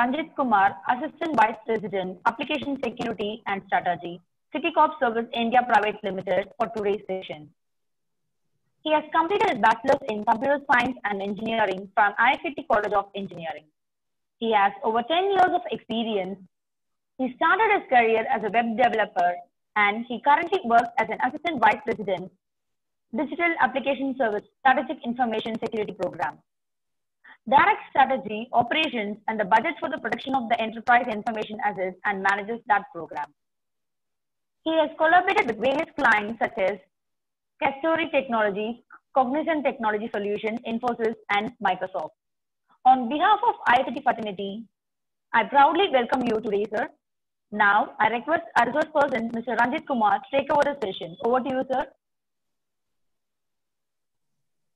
Ranjith Kumar, Assistant Vice President, Application Security and Strategy, Citicorp Service India Private Limited for today's session. He has completed his bachelor's in computer science and engineering from IFET College of Engineering. He has over 10 years of experience. He started his career as a web developer and he currently works as an assistant vice president, Digital Application Service Strategic Information Security Program. Direct strategy, operations, and the budget for the protection of the enterprise information assets and manages that program. He has collaborated with various clients such as Castori Technologies, Cognizant Technology Solutions, Infosys, and Microsoft. On behalf of IFET Fraternity, I proudly welcome you today, sir. Now, I request our resource person, Mr. Ranjith Kumar, to take over the session. Over to you, sir.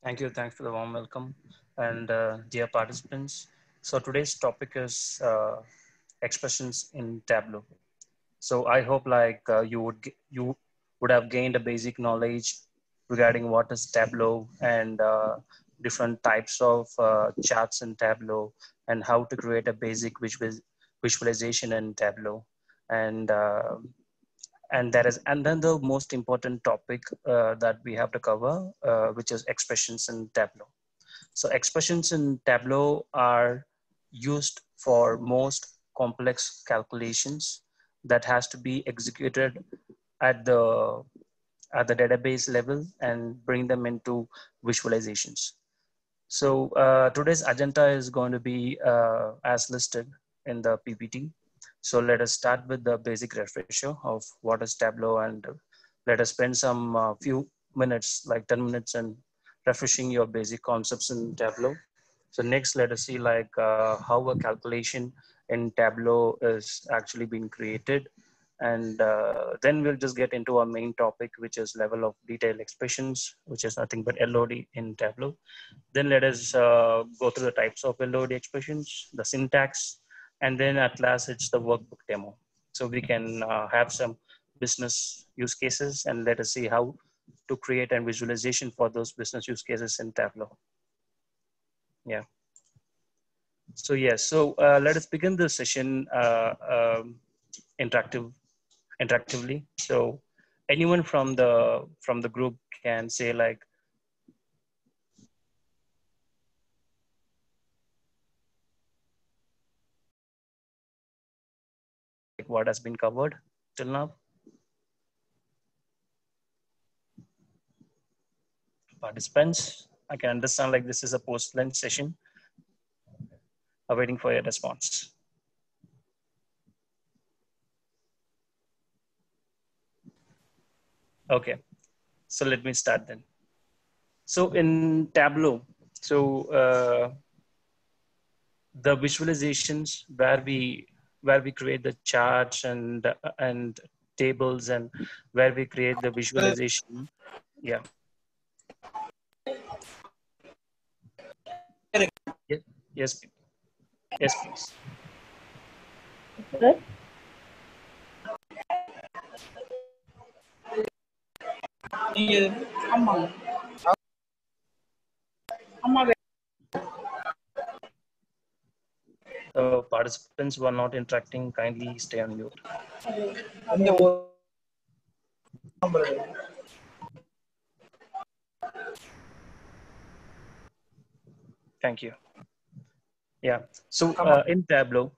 Thank you. Thanks for the warm welcome. And uh, dear participants, so today's topic is uh, expressions in Tableau. So I hope like uh, you would you would have gained a basic knowledge regarding what is Tableau and uh, different types of uh, charts in Tableau and how to create a basic visual, visualization in Tableau. And uh, and that is and then the most important topic that we have to cover which is expressions in tableau so expressions in tableau are used for most complex calculations that has to be executed at the at the database level and bring them into visualizations. So uh, today's agenda is going to be uh, as listed in the ppt so let us start with the basic refresher of what is Tableau and let us spend some uh, few minutes, like 10 minutes and refreshing your basic concepts in Tableau. So next, let us see like uh, how a calculation in Tableau is actually being created. And uh, then we'll just get into our main topic, which is level of detail expressions, which is nothing but LOD in Tableau. Then let us uh, go through the types of LOD expressions, the syntax, and then at last it's the workbook demo so we can uh, have some business use cases and let us see how to create and visualization for those business use cases in tableau. Yeah. So yes so uh, let us begin the session uh, um, interactive interactively. So anyone from the from the group can say like what has been covered till now? Participants, I can understand like this is a post-lunch session. Waiting for your response. Okay, so let me start then. So in Tableau, so uh, the visualizations where we where we create the charts and and tables and where we create the visualization yeah Yes, yes, please. Good. Come on. Uh, participants who are not interacting, kindly stay on mute. Thank you. Yeah. So uh, in Tableau,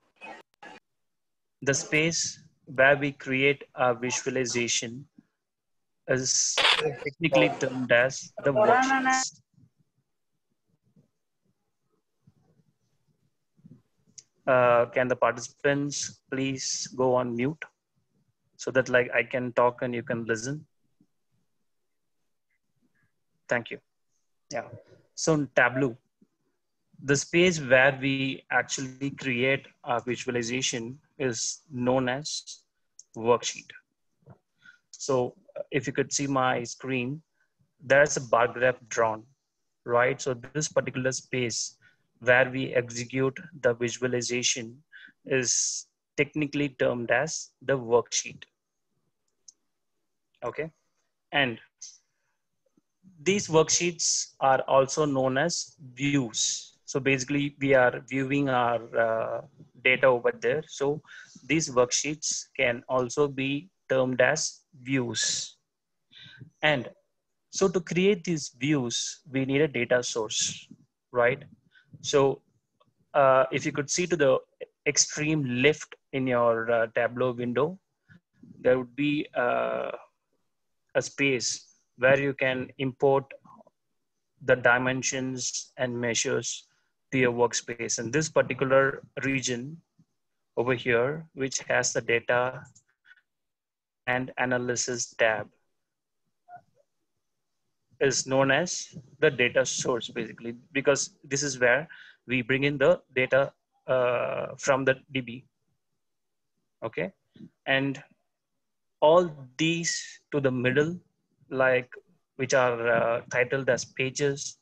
the space where we create our visualization is technically termed as the worksheets. Uh, can the participants please go on mute so that like I can talk and you can listen? Thank you. Yeah. So in Tableau, the space where we actually create our visualization is known as worksheet. So uh, if you could see my screen, there's a bar graph drawn, right? So this particular space where we execute the visualization is technically termed as the worksheet. Okay. And these worksheets are also known as views. So basically we are viewing our uh, data over there. So these worksheets can also be termed as views. And so to create these views, we need a data source, right? So uh, if you could see to the extreme left in your uh, Tableau window, there would be uh, a space where you can import the dimensions and measures your workspace. And this particular region over here, which has the data and analysis tab is known as the data source basically, because this is where we bring in the data uh, from the DB. Okay. And all these to the middle, like which are uh, titled as pages,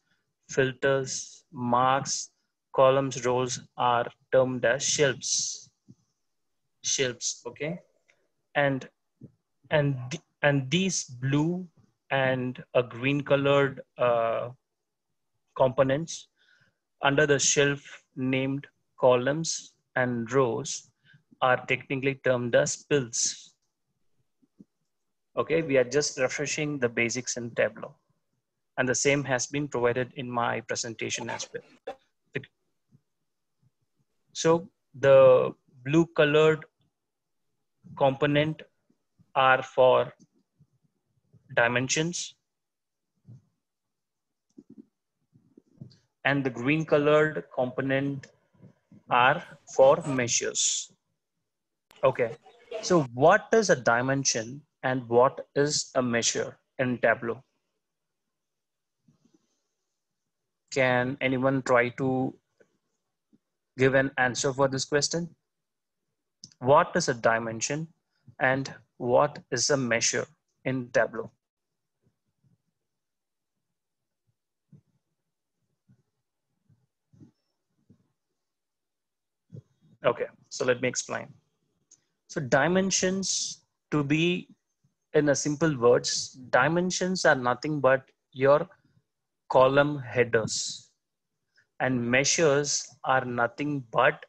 filters, marks, columns, rows are termed as shelves. Shelves, okay? And and and these blue and a green colored uh, components under the shelf named columns and rows are technically termed as pills. Okay, we are just refreshing the basics in Tableau. And the same has been provided in my presentation as well. So the blue colored component are for dimensions. And the green colored component are for measures. Okay, so what is a dimension and what is a measure in Tableau? Can anyone try to give an answer for this question? What is a dimension and what is a measure in Tableau? Okay, so let me explain. So dimensions to be in a simple words, dimensions are nothing but your column headers and measures are nothing but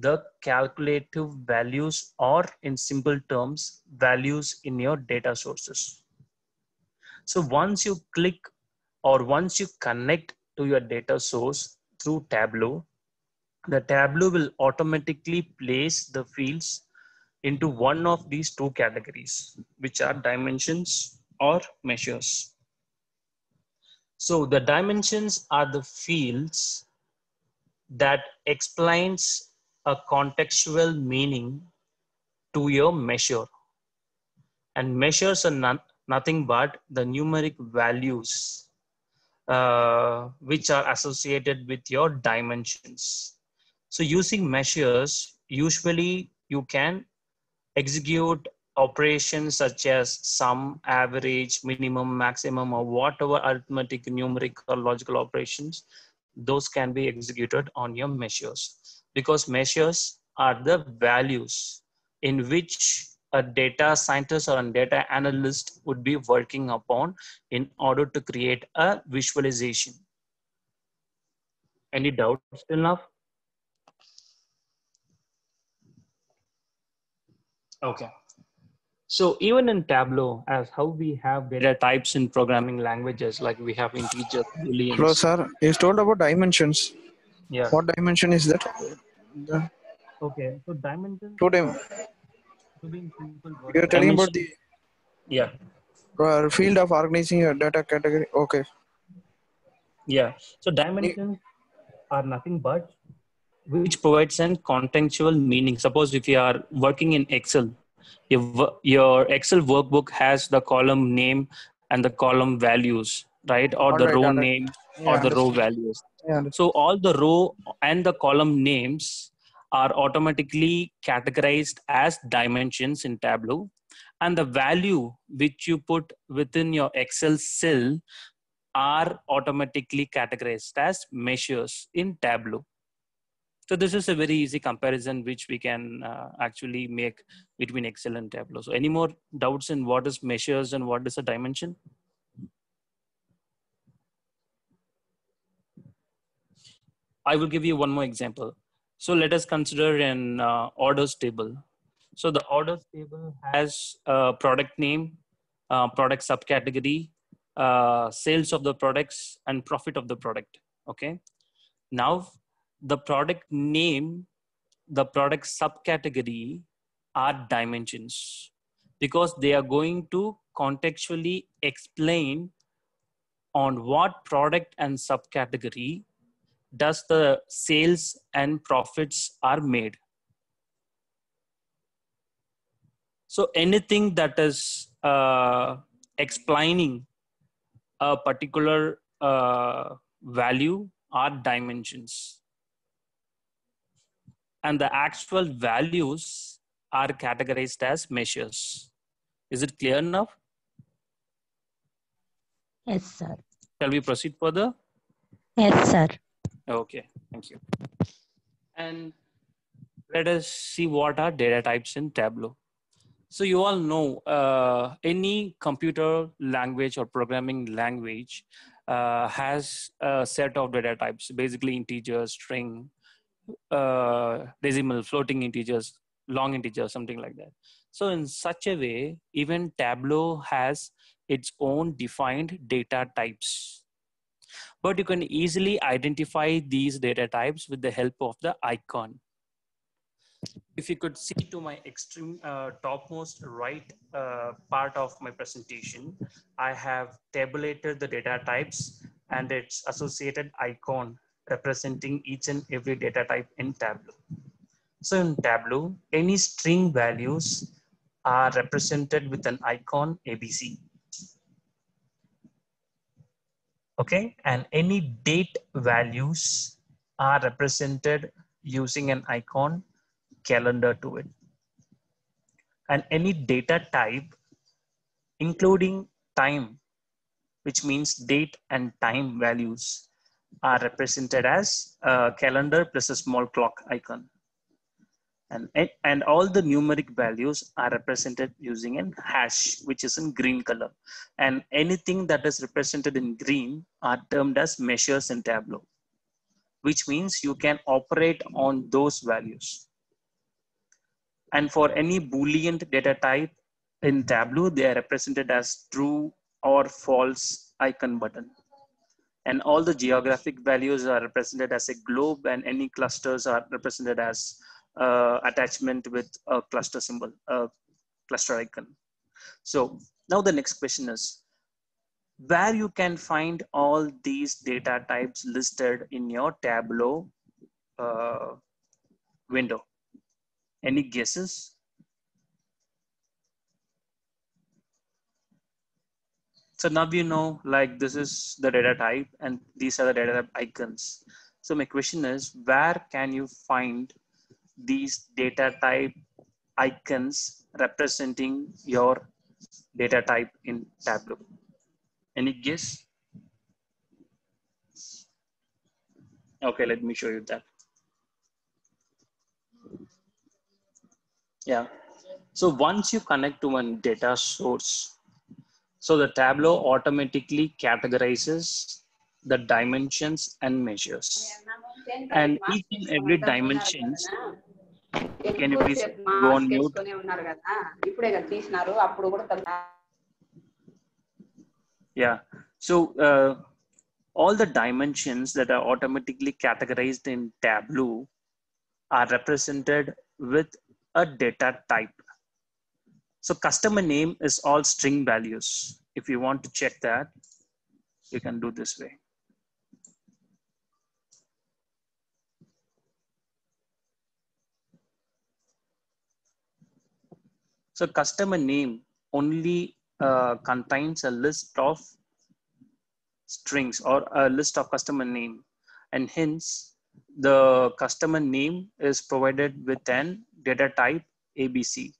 the calculative values or in simple terms, values in your data sources. So once you click or once you connect to your data source through Tableau, the Tableau will automatically place the fields into one of these two categories, which are dimensions or measures. So the dimensions are the fields that explains a contextual meaning to your measure. And measures are not, nothing but the numeric values uh, which are associated with your dimensions. So using measures, usually you can execute operations such as sum, average, minimum, maximum, or whatever arithmetic, numeric, or logical operations, those can be executed on your measures because measures are the values in which a data scientist or a data analyst would be working upon in order to create a visualization. Any doubts still now? Okay. So even in Tableau, as how we have data types in programming languages, like we have integers, booleans. Hello, sir. You told about dimensions. Yeah. What dimension is that? The Okay. So dimensions. two dim- to be in simple words, You're telling about the Yeah. uh, field of organizing your data category. Okay. Yeah. So dimensions are nothing but which provides an contextual meaning. Suppose if you are working in Excel, your, your Excel workbook has the column name and the column values, right? Or the Alright, row name Yeah, or the row values. Yeah. So all the row and the column names are automatically categorized as dimensions in Tableau. And the value which you put within your Excel cell are automatically categorized as measures in Tableau. So this is a very easy comparison which we can uh, actually make between Excel and Tableau. So any more doubts in what is measures and what is a dimension? I will give you one more example. So let us consider an uh, orders table. So the orders table has a product name, uh, product subcategory, uh, sales of the products, and profit of the product. Okay. Now the product name, the product subcategory are dimensions because they are going to contextually explain on what product and subcategory does the sales and profits are made. So anything that is uh, explaining a particular uh, value are dimensions and the actual values are categorized as measures is it clear enough Yes, sir. shall we proceed further Yes, sir. Okay, thank you. And let us see what are data types in Tableau. So you all know uh, any computer language or programming language uh, has a set of data types, basically integers, string, uh, decimal, floating integers, long integers, something like that. So in such a way, even Tableau has its own defined data types but you can easily identify these data types with the help of the icon. If you could see to my extreme uh, topmost right uh, part of my presentation, I have tabulated the data types and its associated icon representing each and every data type in Tableau. So in Tableau, any string values are represented with an icon ABC okay? And any date values are represented using an icon calendar to it. And any data type including time which means date and time values are represented as a calendar plus a small clock icon and, and all the numeric values are represented using an hash, which is in green color. And anything that is represented in green are termed as measures in Tableau, which means you can operate on those values. And for any Boolean data type in Tableau, they are represented as true or false icon button. And all the geographic values are represented as a globe and any clusters are represented as uh, attachment with a cluster symbol, a cluster icon. So now the next question is, where you can find all these data types listed in your Tableau uh, window. Any guesses? So now you know, like this is the data type and these are the data type icons. So my question is, where can you find these data type icons representing your data type in Tableau. Any guess? Okay, let me show you that. Yeah. So once you connect to one data source, so the Tableau automatically categorizes the dimensions and measures. And each and every dimensions, can you please go on mute? Yeah, so uh, all the dimensions that are automatically categorized in Tableau are represented with a data type so customer name is all string values. If you want to check that, you can do this way. So customer name only uh, contains a list of strings or a list of customer name and hence the customer name is provided with an data type ABC.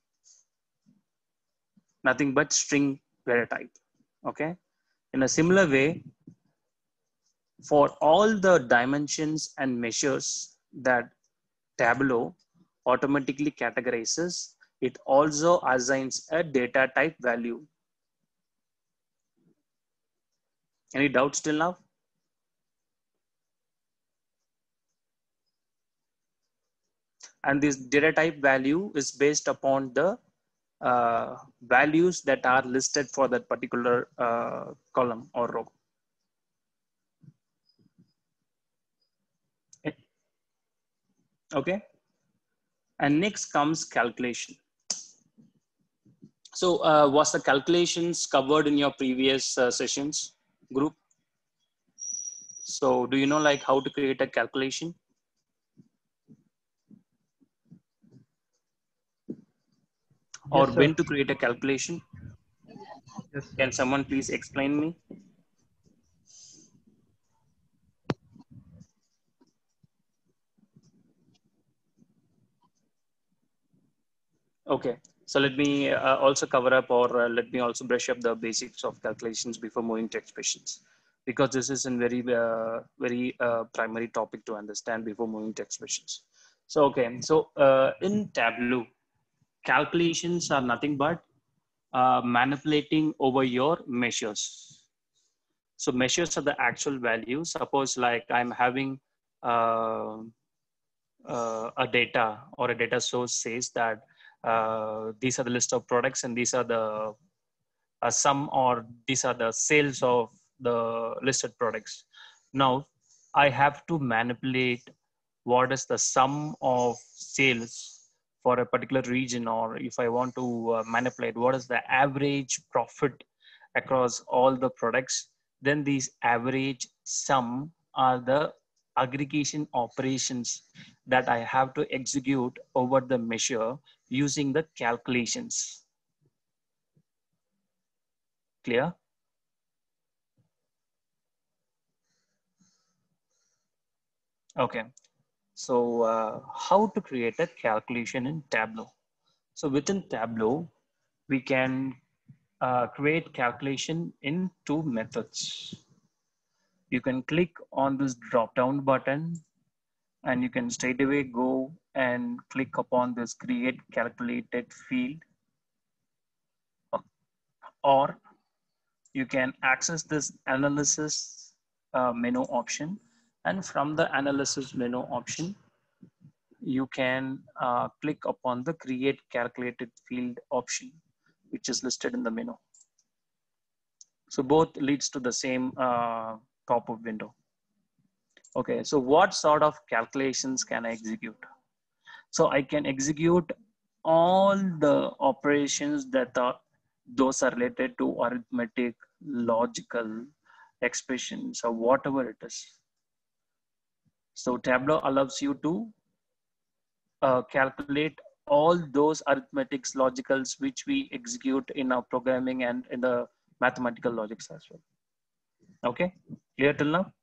Nothing but string data type. Okay. In a similar way, for all the dimensions and measures that Tableau automatically categorizes, it also assigns a data type value. Any doubts till now? and this data type value is based upon the uh, values that are listed for that particular uh, column or row. Okay. And next comes calculation. So uh, was the calculations covered in your previous uh, sessions group? So do you know like how to create a calculation? Or Yes, when to create a calculation? Yes. Can someone please explain me? Okay, so let me uh, also cover up or uh, let me also brush up the basics of calculations before moving to expressions because this is a very, uh, very uh, primary topic to understand before moving to expressions. So, okay, so uh, in Tableau, calculations are nothing but uh, manipulating over your measures. So measures are the actual value. Suppose like I'm having uh, uh, a data or a data source says that uh, these are the list of products and these are the sum or these are the sales of the listed products. Now I have to manipulate what is the sum of sales for a particular region or if I want to uh, manipulate what is the average profit across all the products, then these average sum are the aggregation operations that I have to execute over the measure using the calculations. Clear? Okay. So uh, how to create a calculation in Tableau? So within Tableau, we can uh, create calculation in two methods. You can click on this drop down button and you can straight away go and click upon this create calculated field or you can access this analysis uh, menu option and from the analysis menu option you can uh, click upon the create calculated field option which is listed in the menu. So both leads to the same uh, top of window. Okay so what sort of calculations can i execute? So i can execute all the operations that are those are related to arithmetic logical expressions or whatever it is so Tableau allows you to uh, calculate all those arithmetics, logicals, which we execute in our programming and in the mathematical logics as well. Okay, clear till now?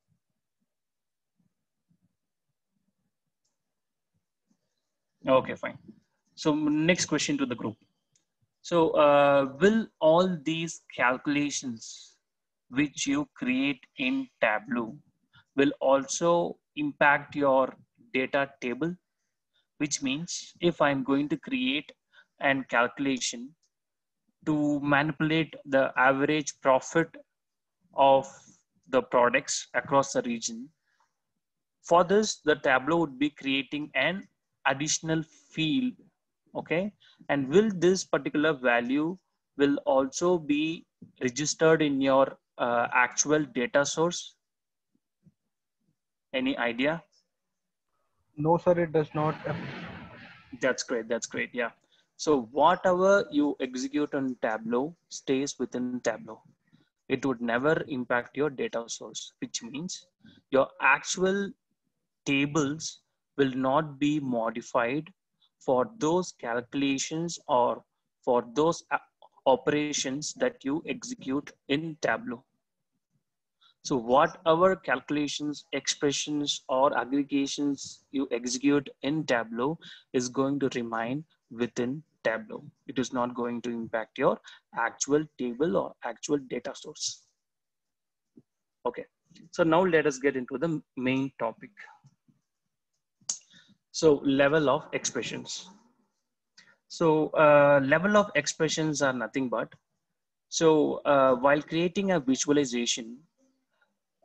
Okay, fine. So next question to the group. So uh, will all these calculations which you create in Tableau will also impact your data table, which means if I'm going to create an calculation to manipulate the average profit of the products across the region, for this, the Tableau would be creating an additional field, okay? And will this particular value will also be registered in your uh, actual data source any idea? No, sir, it does not. That's great. That's great. Yeah. So whatever you execute on Tableau stays within Tableau. It would never impact your data source, which means your actual tables will not be modified for those calculations or for those uh, operations that you execute in Tableau. So whatever calculations, expressions, or aggregations you execute in Tableau is going to remain within Tableau. It is not going to impact your actual table or actual data source. Okay, so now let us get into the main topic. So level of expressions. So uh, level of expressions are nothing but, so uh, while creating a visualization,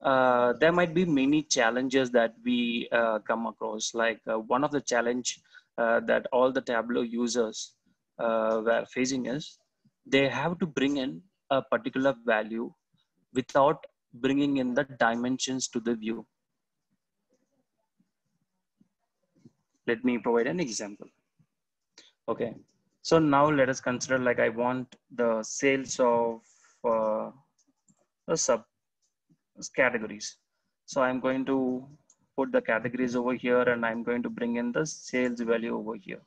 uh, there might be many challenges that we uh, come across. Like uh, one of the challenge uh, that all the Tableau users uh, were facing is they have to bring in a particular value without bringing in the dimensions to the view. Let me provide an example. Okay, so now let us consider like I want the sales of uh, the sub categories. So I'm going to put the categories over here and I'm going to bring in the sales value over here.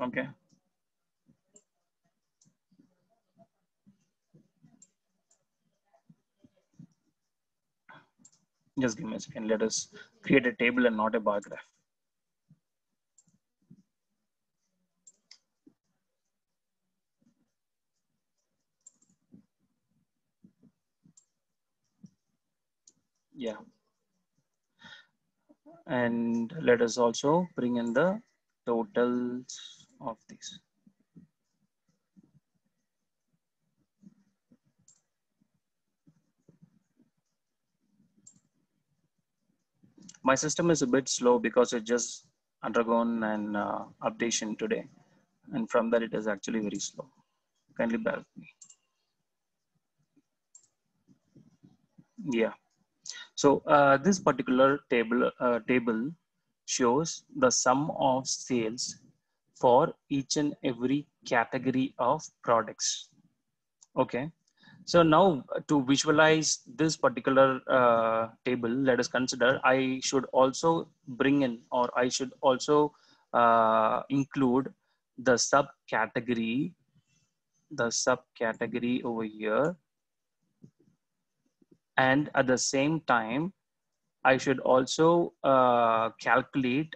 Okay. Just give me a second. Let us create a table and not a bar graph. Yeah. And let us also bring in the totals of these. My system is a bit slow because it just undergone an uh, updation today. And from that, it is actually very slow. Kindly bear with me. Yeah. So uh, this particular table uh, table shows the sum of sales for each and every category of products. Okay. So now to visualize this particular uh, table, let us consider I should also bring in or I should also uh, include the subcategory, the subcategory over here and at the same time i should also uh, calculate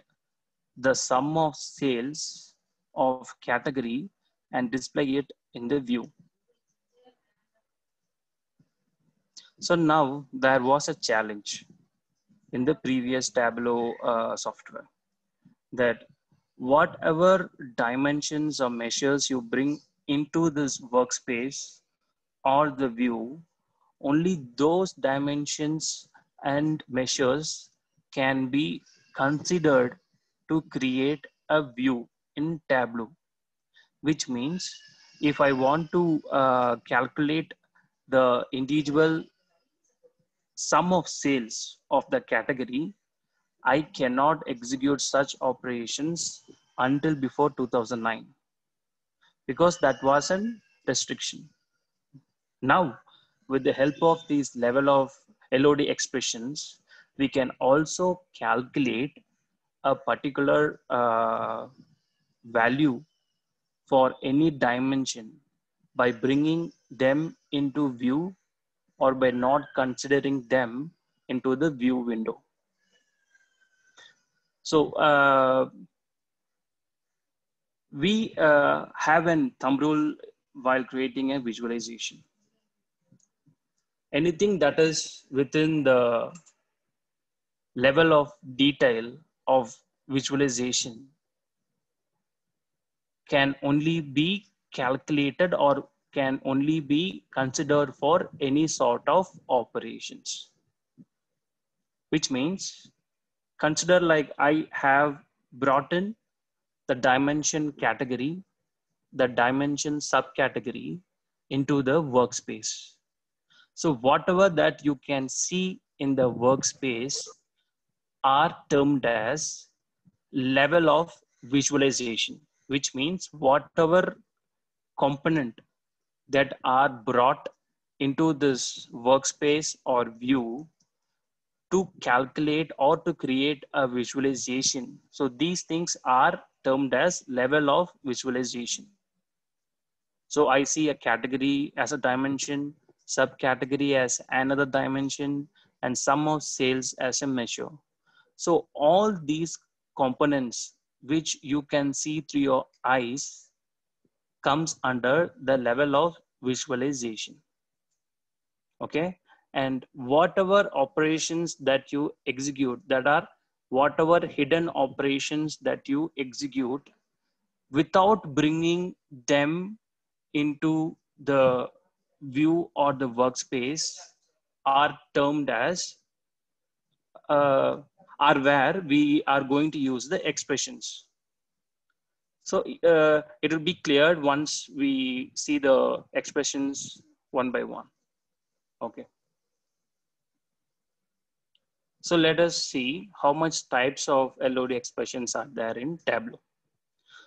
the sum of sales of category and display it in the view. So now there was a challenge in the previous tableau uh, software that whatever dimensions or measures you bring into this workspace or the view only those dimensions and measures can be considered to create a view in Tableau, which means if I want to uh, calculate the individual sum of sales of the category, I cannot execute such operations until before 2009 because that was a restriction. Now, with the help of these level of LOD expressions, we can also calculate a particular uh, value for any dimension by bringing them into view or by not considering them into the view window. So uh, we uh, have an thumb rule while creating a visualization anything that is within the level of detail of visualization can only be calculated or can only be considered for any sort of operations. Which means consider like i have brought in the dimension category the dimension subcategory into the workspace so whatever that you can see in the workspace are termed as level of visualization, which means whatever component that are brought into this workspace or view to calculate or to create a visualization. So these things are termed as level of visualization. So I see a category as a dimension, subcategory as another dimension, and sum of sales as a measure. So all these components which you can see through your eyes comes under the level of visualization. Okay. And whatever operations that you execute that are whatever hidden operations that you execute without bringing them into the view or the workspace are termed as uh, are where we are going to use the expressions. So uh, it will be cleared once we see the expressions one by one. Okay. So let us see how much types of LOD expressions are there in Tableau.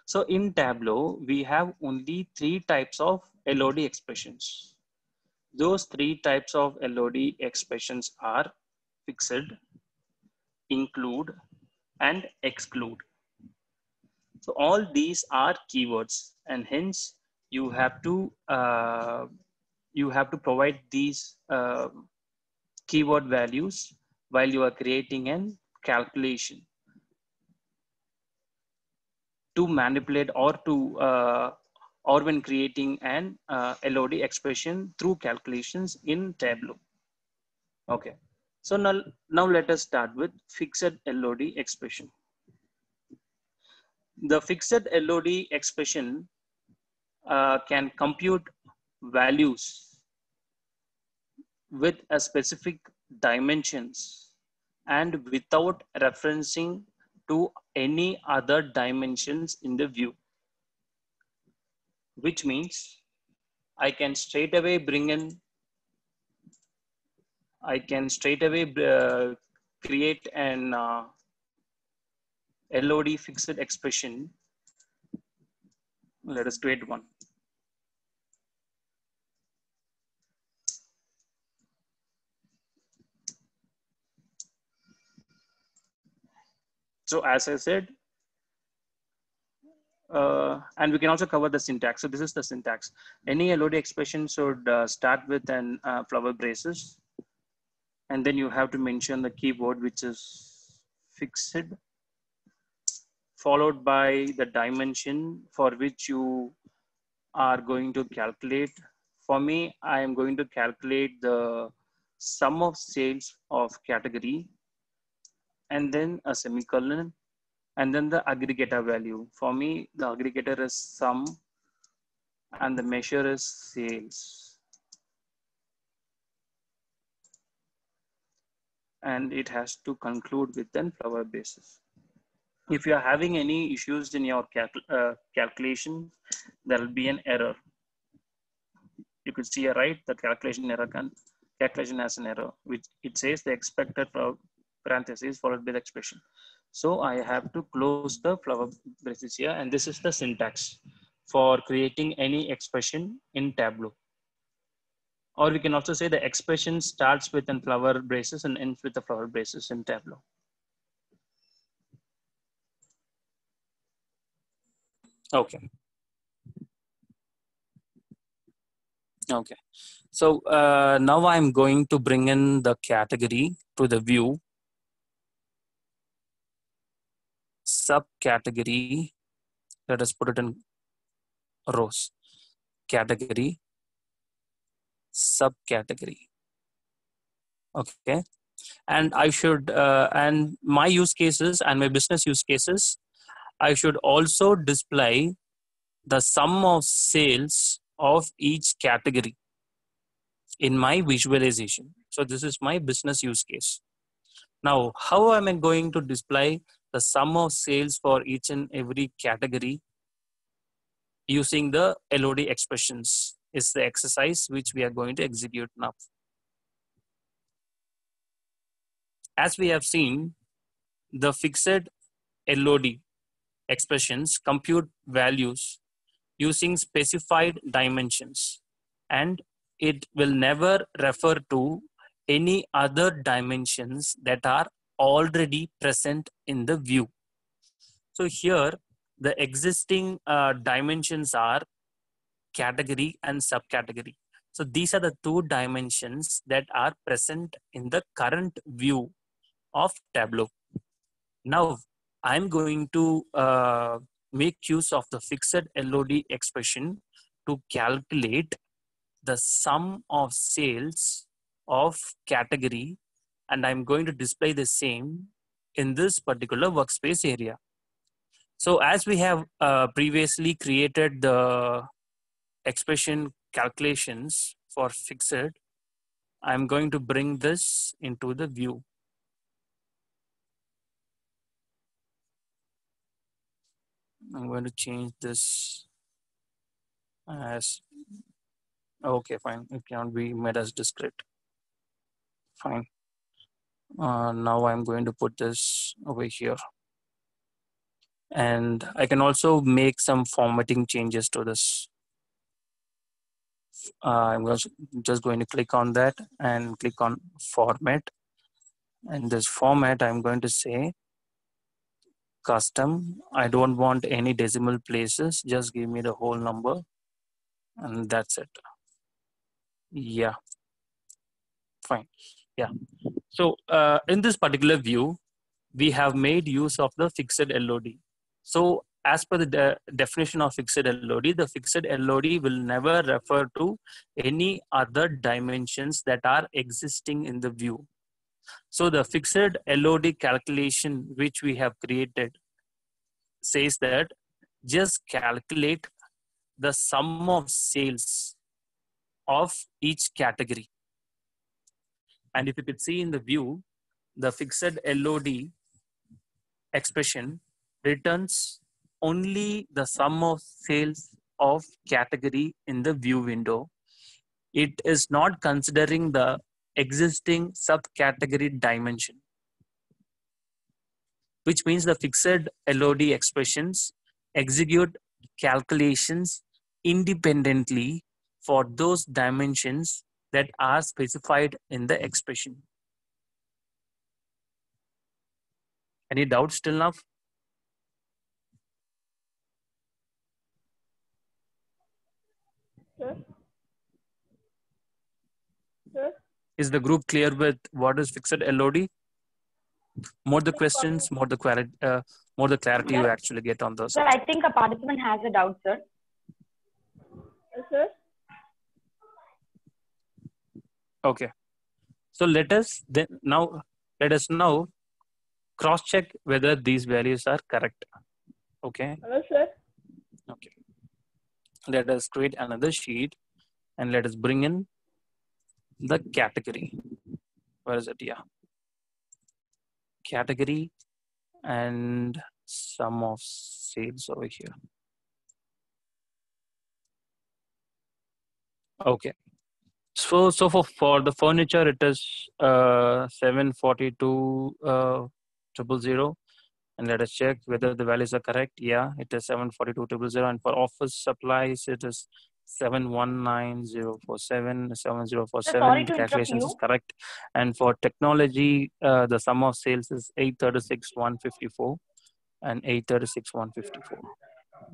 So in Tableau, we have only three types of LOD expressions. Those three types of LOD expressions are fixed, include, and exclude. So all these are keywords and hence you have to uh, you have to provide these uh, keyword values while you are creating an calculation to manipulate or to uh, or when creating an uh, LOD expression through calculations in Tableau. Okay, so now, now let us start with fixed LOD expression. The fixed LOD expression uh, can compute values with a specific dimensions and without referencing to any other dimensions in the view which means I can straight away bring in, I can straight away uh, create an uh, LOD fixed expression. Let us create one. So as I said, uh, and we can also cover the syntax. So this is the syntax. Any LOD expression should uh, start with an uh, flower braces. And then you have to mention the keyword, which is fixed, followed by the dimension for which you are going to calculate. For me, I am going to calculate the sum of sales of category and then a semicolon and then the aggregator value. For me, the aggregator is sum and the measure is sales. And it has to conclude with then flower braces. If you are having any issues in your cal uh, calculation, there will be an error. You could see a right, the calculation error can calculation has an error, which it says the expected parentheses followed by the expression. So I have to close the flower braces here and this is the syntax for creating any expression in Tableau. Or we can also say the expression starts with a flower braces and ends with the flower braces in Tableau. Okay. Okay. So uh, now I'm going to bring in the category to the view subcategory, let us put it in rows, category, subcategory. Okay. And I should, uh, and my use cases and my business use cases, I should also display the sum of sales of each category in my visualization. So this is my business use case. Now, how am I going to display the sum of sales for each and every category using the LOD expressions is the exercise which we are going to execute now. As we have seen, the fixed LOD expressions compute values using specified dimensions and it will never refer to any other dimensions that are already present in the view. So here the existing uh, dimensions are category and subcategory. So these are the two dimensions that are present in the current view of Tableau. Now I'm going to uh, make use of the fixed LOD expression to calculate the sum of sales of category and I'm going to display the same in this particular workspace area. So as we have uh, previously created the expression calculations for fixed, I'm going to bring this into the view. I'm going to change this as, okay, fine. It cannot be made as discrete. Fine. Uh, now I'm going to put this over here. And I can also make some formatting changes to this. Uh, I'm just, going to click on that and click on format. And this format, I'm going to say custom. I don't want any decimal places. Just give me the whole number. And that's it. Yeah. Fine. Yeah. So uh, in this particular view, we have made use of the fixed LOD. So as per the de definition of fixed LOD, the fixed LOD will never refer to any other dimensions that are existing in the view. So the fixed LOD calculation which we have created says that just calculate the sum of sales of each category. And if you could see in the view, the fixed LOD expression returns only the sum of sales of category in the view window. It is not considering the existing subcategory dimension, which means the fixed LOD expressions execute calculations independently for those dimensions that are specified in the expression. Any doubts till now? Sir? Sir? Is the group clear with what is fixed LOD? More the questions, more the clarity, uh, more the clarity you actually get on those. Sir, I think a participant has a doubt, sir. Yes, sir? Okay. So let us then now let us now cross check whether these values are correct. Okay. Hello, sir? Okay. Let us create another sheet and let us bring in the category. Where is it? Yeah. Category and sum of sales over here. Okay. So, so for, for the furniture, it is uh, 742 uh, triple zero. And let us check whether the values are correct. Yeah, it is 742 triple zero. And for office supplies, it is 719047, 7047. sorry The calculations is correct. And for technology, uh, the sum of sales is 836 154 and 836 154.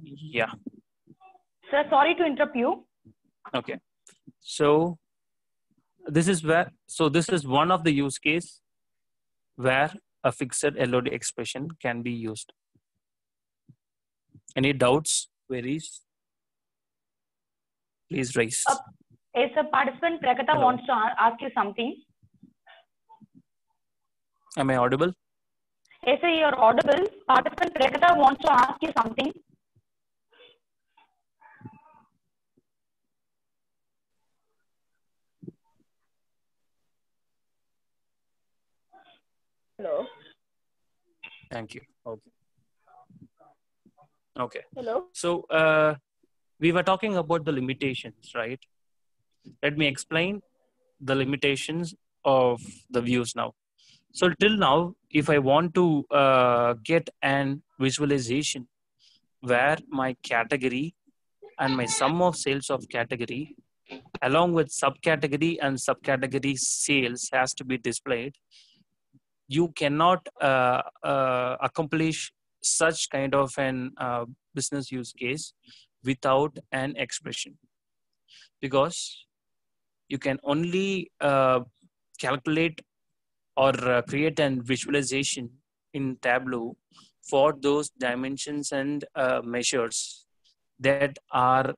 Yeah. Sir, sorry to interrupt you. Okay. So this is where, so this is one of the use case where a fixed LOD expression can be used. Any doubts, queries? Please raise. Uh, Yes, sir, participant Prakata Hello. wants to ask you something. Am I audible? Yes, sir, you're audible. Participant Prakata wants to ask you something. Hello? Thank you. Okay. Okay. Hello? So uh, we were talking about the limitations, right? Let me explain the limitations of the views now. So till now, if I want to uh, get an visualization where my category and my sum of sales of category along with subcategory and subcategory sales has to be displayed, you cannot uh, uh, accomplish such kind of an uh, business use case without an expression. Because you can only uh, calculate or uh, create an visualization in tableau for those dimensions and uh, measures that are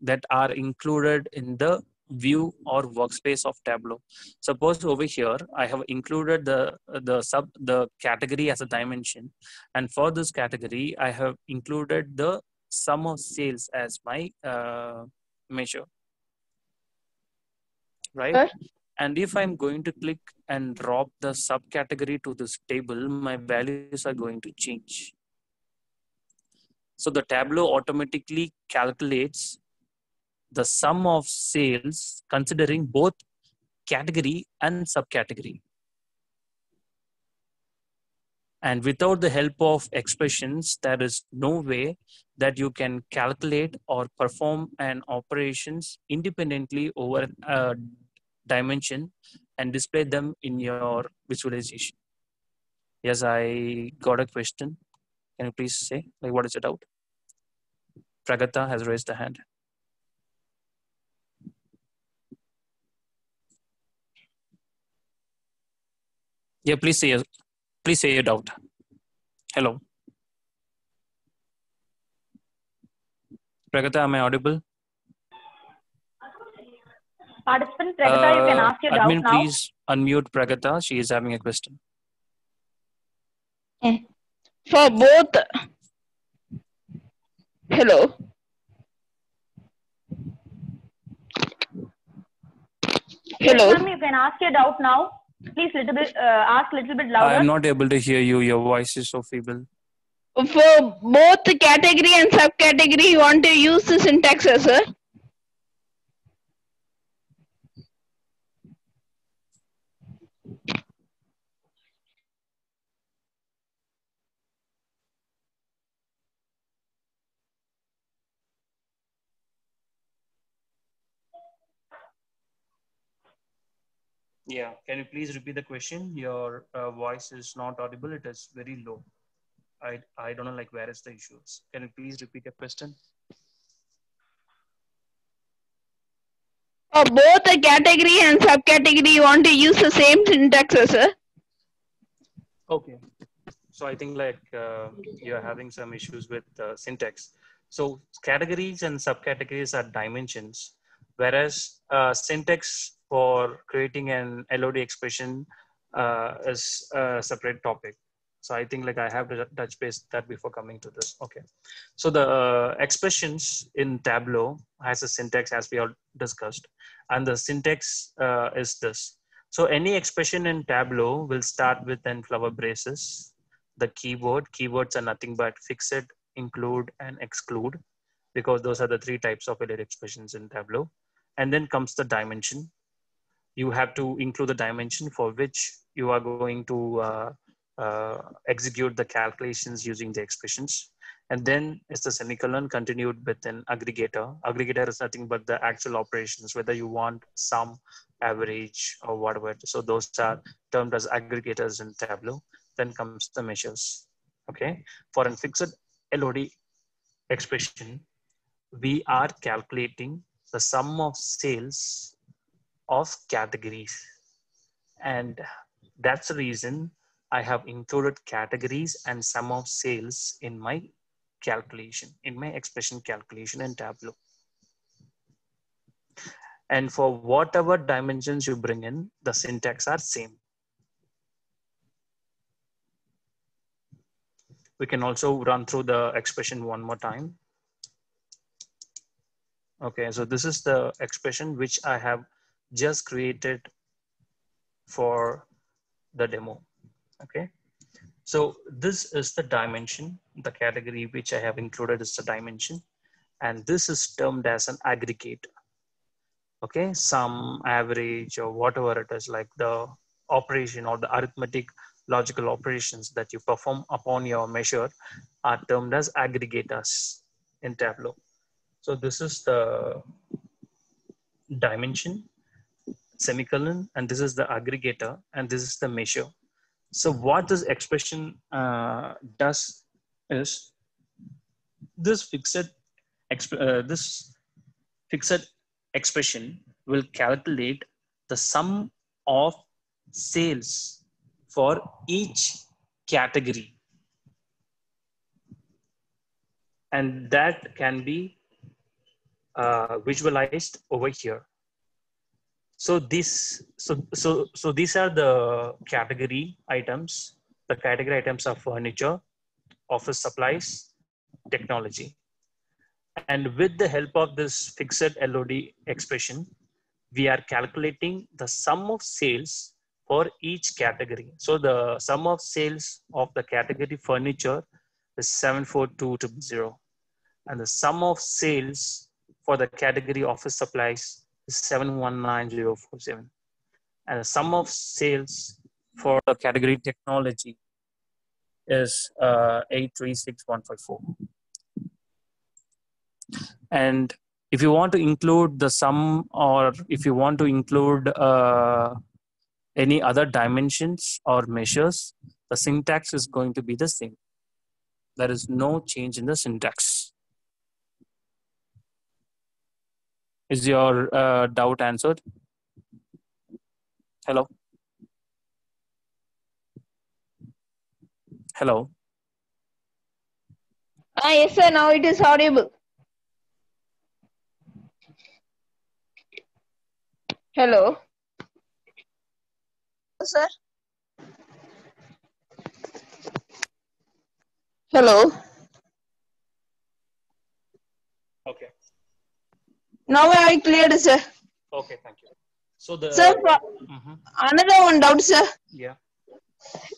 that are included in the view or workspace of tableau. Suppose over here i have included the the sub the category as a dimension. And for this category i have included the sum of sales as my uh, measure. Right? Sir? and if i'm going to click and drop the subcategory to this table my values are going to change. So the Tableau automatically calculates the sum of sales considering both category and subcategory. And without the help of expressions, there is no way that you can calculate or perform an operations independently over a dimension and display them in your visualization. Yes, I got a question. Can you please say, like, what is the doubt? Pragata has raised the hand. Yeah, please say, your- please say your doubt. Hello. Pragata, am I audible? Participant Pragata, you can Uh, ask your doubt admin, now. please unmute Pragata. She is having a question. For both. Hello. Hello. Yes, ma'am, you can ask your doubt now. Please little bit uh, ask little bit louder. I am not able to hear you. Your voice is so feeble. For both category and subcategory, you want to use the syntax, sir? Yeah. Can you please repeat the question? Your uh, voice is not audible. It is very low. I I don't know like where is the issues. Can you please repeat your question? For both the category and subcategory, you want to use the same syntax, sir? Okay. So I think like uh, you're having some issues with uh, syntax. So categories and subcategories are dimensions, whereas uh, syntax for creating an LOD expression uh, is a separate topic. So I think like I have to touch base that before coming to this. Okay. So the uh, expressions in Tableau has a syntax as we all discussed, and the syntax uh, is this. So any expression in Tableau will start with then flower braces, the keyword. Keywords are nothing but fix it, include, and exclude, because those are the three types of LOD expressions in Tableau. And then comes the dimension. You have to include the dimension for which you are going to uh, uh, execute the calculations using the expressions. And then it's the semicolon continued with an aggregator. Aggregator is nothing but the actual operations, whether you want sum, average, or whatever. So those are termed as aggregators in Tableau. Then comes the measures. Okay. For a fixed LOD expression, we are calculating the sum of sales of categories. And that's the reason I have included categories and sum of sales in my calculation, in my expression calculation in Tableau. And for whatever dimensions you bring in, the syntax are same. We can also run through the expression one more time. Okay, so this is the expression which I have just created for the demo. Okay, so this is the dimension, the category which I have included is the dimension, and this is termed as an aggregate. Okay, sum average, or whatever it is, like the operation or the arithmetic logical operations that you perform upon your measure are termed as aggregators in Tableau. So this is the dimension, semicolon, and this is the aggregator, and this is the measure. So what this expression uh, does is this fixed uh, this fixed expression will calculate the sum of sales for each category and that can be uh, visualized over here so this so so so these are the category items. The category items are furniture office supplies technology. And with the help of this fixed lod expression we are calculating the sum of sales for each category. So the sum of sales of the category furniture is 74220 and the sum of sales for the category office supplies is 719047 and the sum of sales for the category technology is uh, 836154 and if you want to include the sum or if you want to include uh, any other dimensions or measures the syntax is going to be the same. There is no change in the syntax is your uh, doubt answered hello hello Ah, yes, sir. Now it is audible. Hello. Sir. Hello. okay Now I cleared, sir. okay thank you so the Sir, Mhm. another one doubt, sir. yeah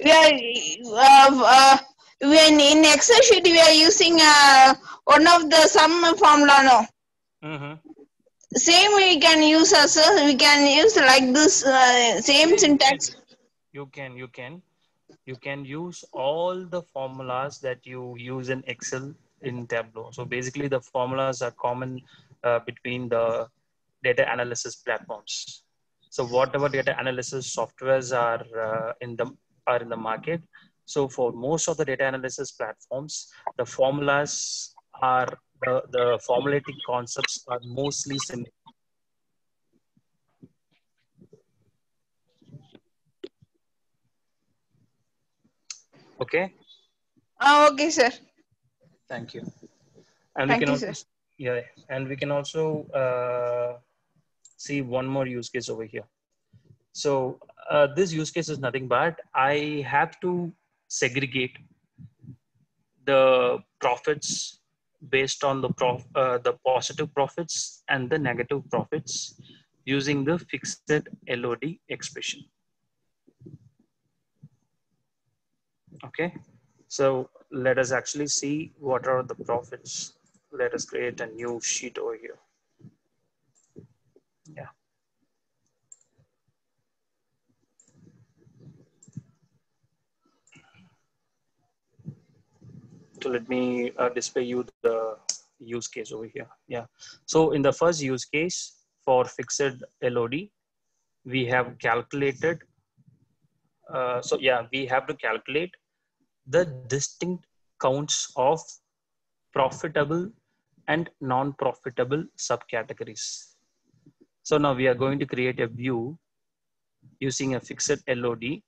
We are uh, uh, when in Excel sheet we are using uh, one of the sum formula. No, Mhm. same we can use as uh, we can use like this uh, same syntax. you can you can you can use all the formulas that you use in excel in tableau so basically the formulas are common uh, between the data analysis platforms. So whatever data analysis softwares are uh, in the are in the market. So for most of the data analysis platforms the formulas are the, the formulating concepts are mostly similar. Okay? Ah, okay, sir. Thank you. And Thank we can you, also, yeah, and we can also uh, see one more use case over here. So uh, this use case is nothing but I have to segregate the profits based on the prof, uh, the positive profits and the negative profits using the fixed LOD expression. Okay, so let us actually see what are the profits. Let us create a new sheet over here. Yeah. So let me uh, display you the use case over here. Yeah. So in the first use case for fixed LOD, we have calculated. Uh, so yeah, we have to calculate the distinct counts of profitable and non-profitable subcategories. So now we are going to create a view using a fixed LOD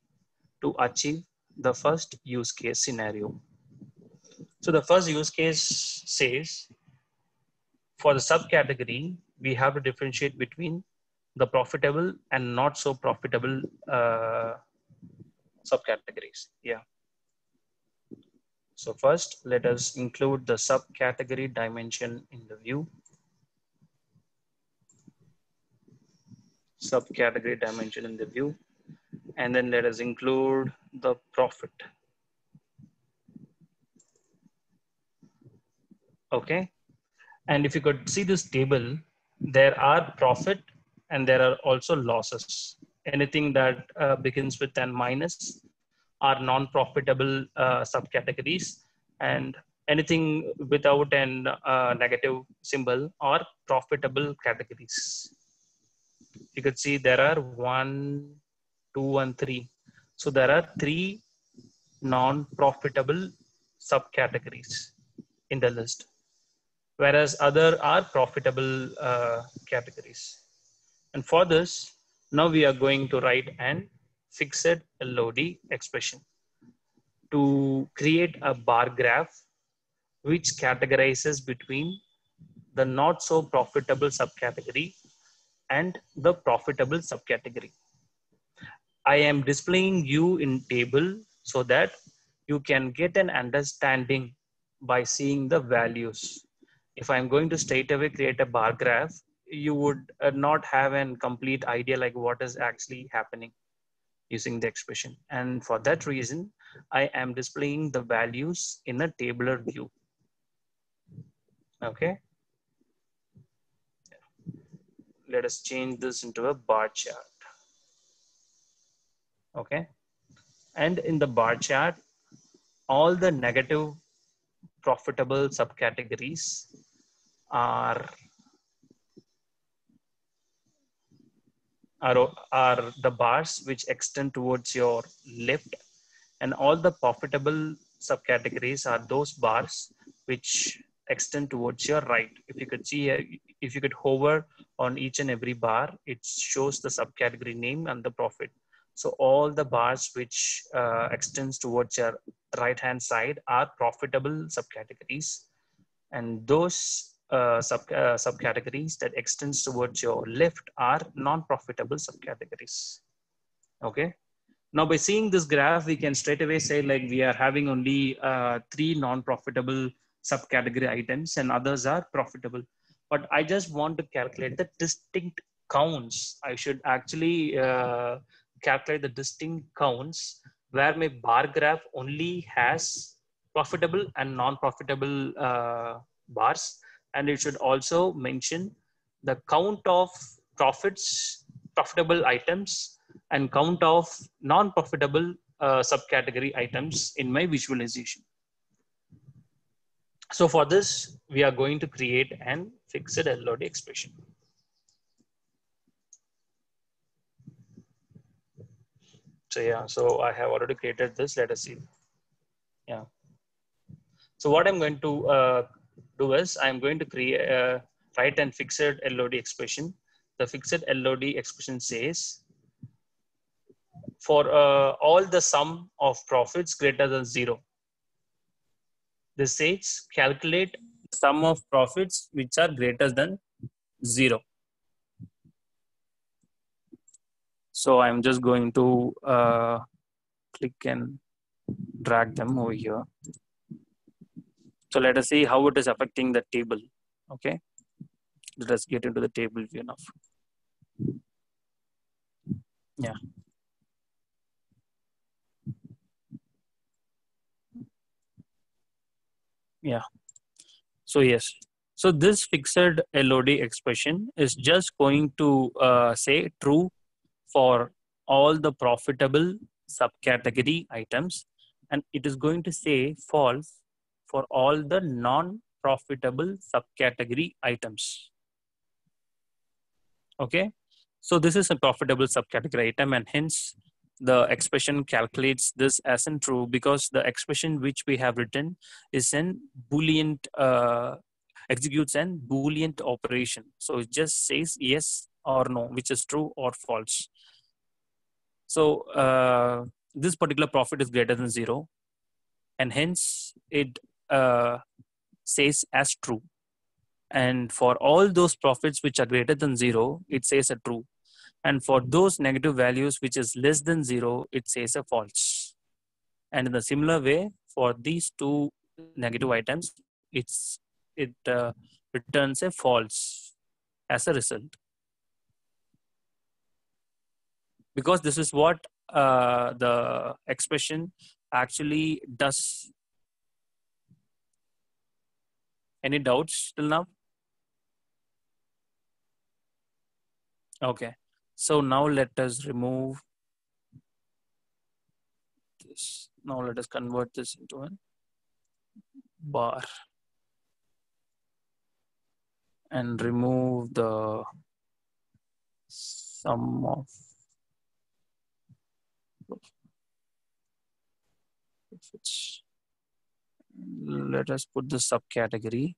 to achieve the first use case scenario. So the first use case says for the subcategory, we have to differentiate between the profitable and not so profitable uh, subcategories. Yeah. So first, let us include the subcategory dimension in the view. Subcategory dimension in the view. And then let us include the profit. Okay. And if you could see this table, there are profit and there are also losses. Anything that uh, begins with an minus are non-profitable uh, subcategories and anything without an uh, negative symbol are profitable categories. You could see there are one, two, and three. So there are three non-profitable subcategories in the list, whereas other are profitable uh, categories. And for this, now we are going to write an fixed LOD expression to create a bar graph which categorizes between the not so profitable subcategory and the profitable subcategory. I am displaying you in table so that you can get an understanding by seeing the values. If I'm going to straight away create a bar graph, you would uh, not have an complete idea like what is actually happening using the expression. And for that reason, I am displaying the values in a tabular view. Okay. Let us change this into a bar chart. Okay. And in the bar chart, all the negative profitable subcategories are are, are the bars which extend towards your left. And all the profitable subcategories are those bars which extend towards your right. If you could see if you could hover on each and every bar it shows the subcategory name and the profit. So all the bars which uh, extends towards your right hand side are profitable subcategories. And those uh, sub uh, subcategories that extends towards your left are non-profitable subcategories. Okay? Now by seeing this graph we can straight away say like we are having only uh, three non-profitable subcategory items and others are profitable. But i just want to calculate the distinct counts. I should actually uh, calculate the distinct counts where my bar graph only has profitable and non-profitable uh, bars and it should also mention the count of profits profitable items and count of non-profitable uh, subcategory items in my visualization. So for this we are going to create an fixed LOD expression. So yeah so i have already created this. Let us see. Yeah. So what i'm going to uh, do is i'm going to create uh, write an fixed lod expression. The fixed lod expression says for uh, all the sum of profits greater than zero. This says calculate sum of profits which are greater than zero. So I'm just going to uh, click and drag them over here. So let us see how it is affecting the table. Okay. Let us get into the table view now. Yeah. Yeah. So yes. So this fixed LOD expression is just going to uh, say true for all the profitable subcategory items and it is going to say false for all the non-profitable subcategory items. Okay, so this is a profitable subcategory item and hence the expression calculates this as in true because the expression which we have written is an boolean uh, executes an boolean operation. So it just says yes or no which is true or false. So uh, this particular profit is greater than zero and hence it uh, says as true. And for all those profits which are greater than zero it says a true. And for those negative values which is less than zero it says a false. And in a similar way for these two negative items it's it uh, returns a false as a result. Because this is what uh, the expression actually does any doubts till now okay so now let us remove this. Now let us convert this into a bar and remove the sum of. Let us put the subcategory.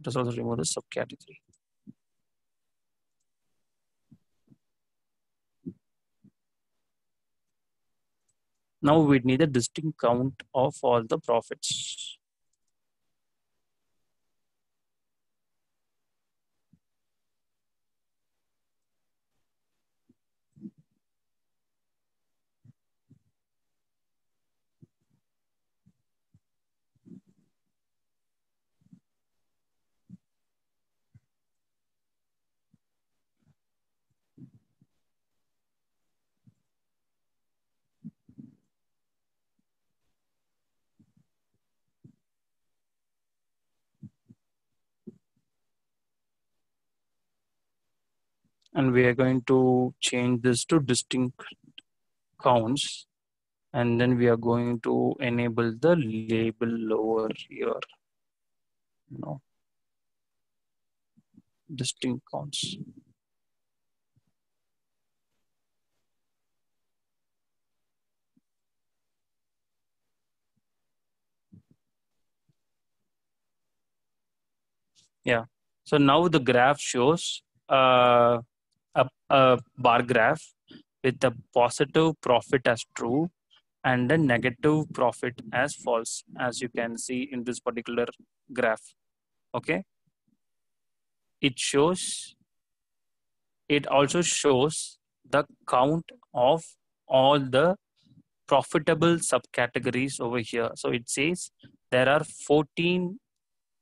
Let us also remove the subcategory. Now we need a distinct count of all the profits. And we are going to change this to distinct counts and then we are going to enable the label over here no distinct counts. Yeah. So now the graph shows uh, a, a bar graph with the positive profit as true and the negative profit as false as you can see in this particular graph. Okay? It shows it also shows the count of all the profitable subcategories over here. So it says there are 14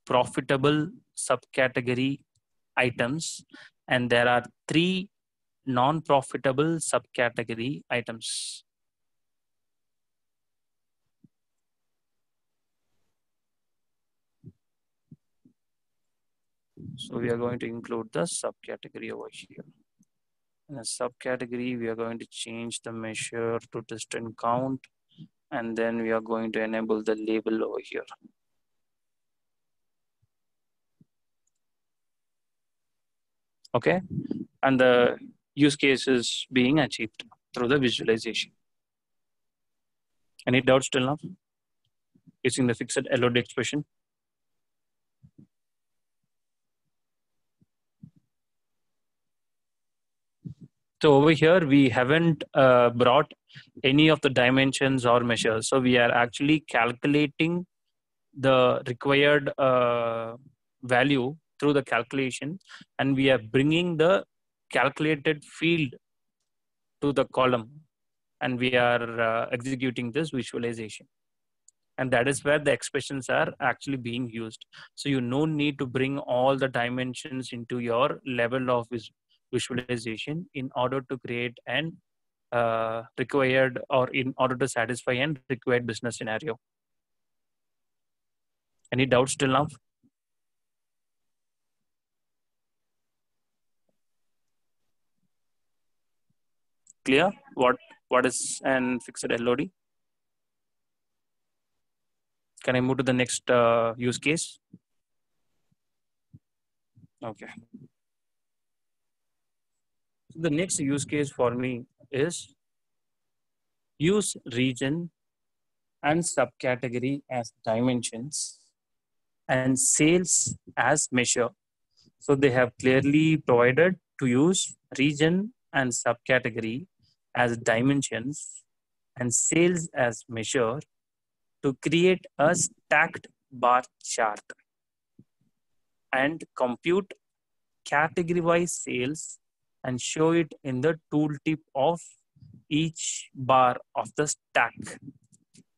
profitable subcategory items and there are three non-profitable subcategory items So we are going to include the subcategory over here. In the subcategory, we are going to change the measure to distinct count, and then we are going to enable the label over here. Okay, and the use cases being achieved through the visualization. Any doubts till now? Using the fixed LOD expression? So over here, we haven't uh, brought any of the dimensions or measures. So we are actually calculating the required uh, value through the calculation and we are bringing the calculated field to the column and we are uh, executing this visualization. And that is where the expressions are actually being used. So you no need to bring all the dimensions into your level of vis- visualization in order to create an uh, required or in order to satisfy an required business scenario. Any doubts till now clear what what is an fixed LOD? Can I move to the next uh, use case? Okay. So the next use case for me is use region and subcategory as dimensions and sales as measure. So they have clearly provided to use region and subcategory as dimensions and sales as measure to create a stacked bar chart and compute category wise sales and show it in the tooltip of each bar of the stack.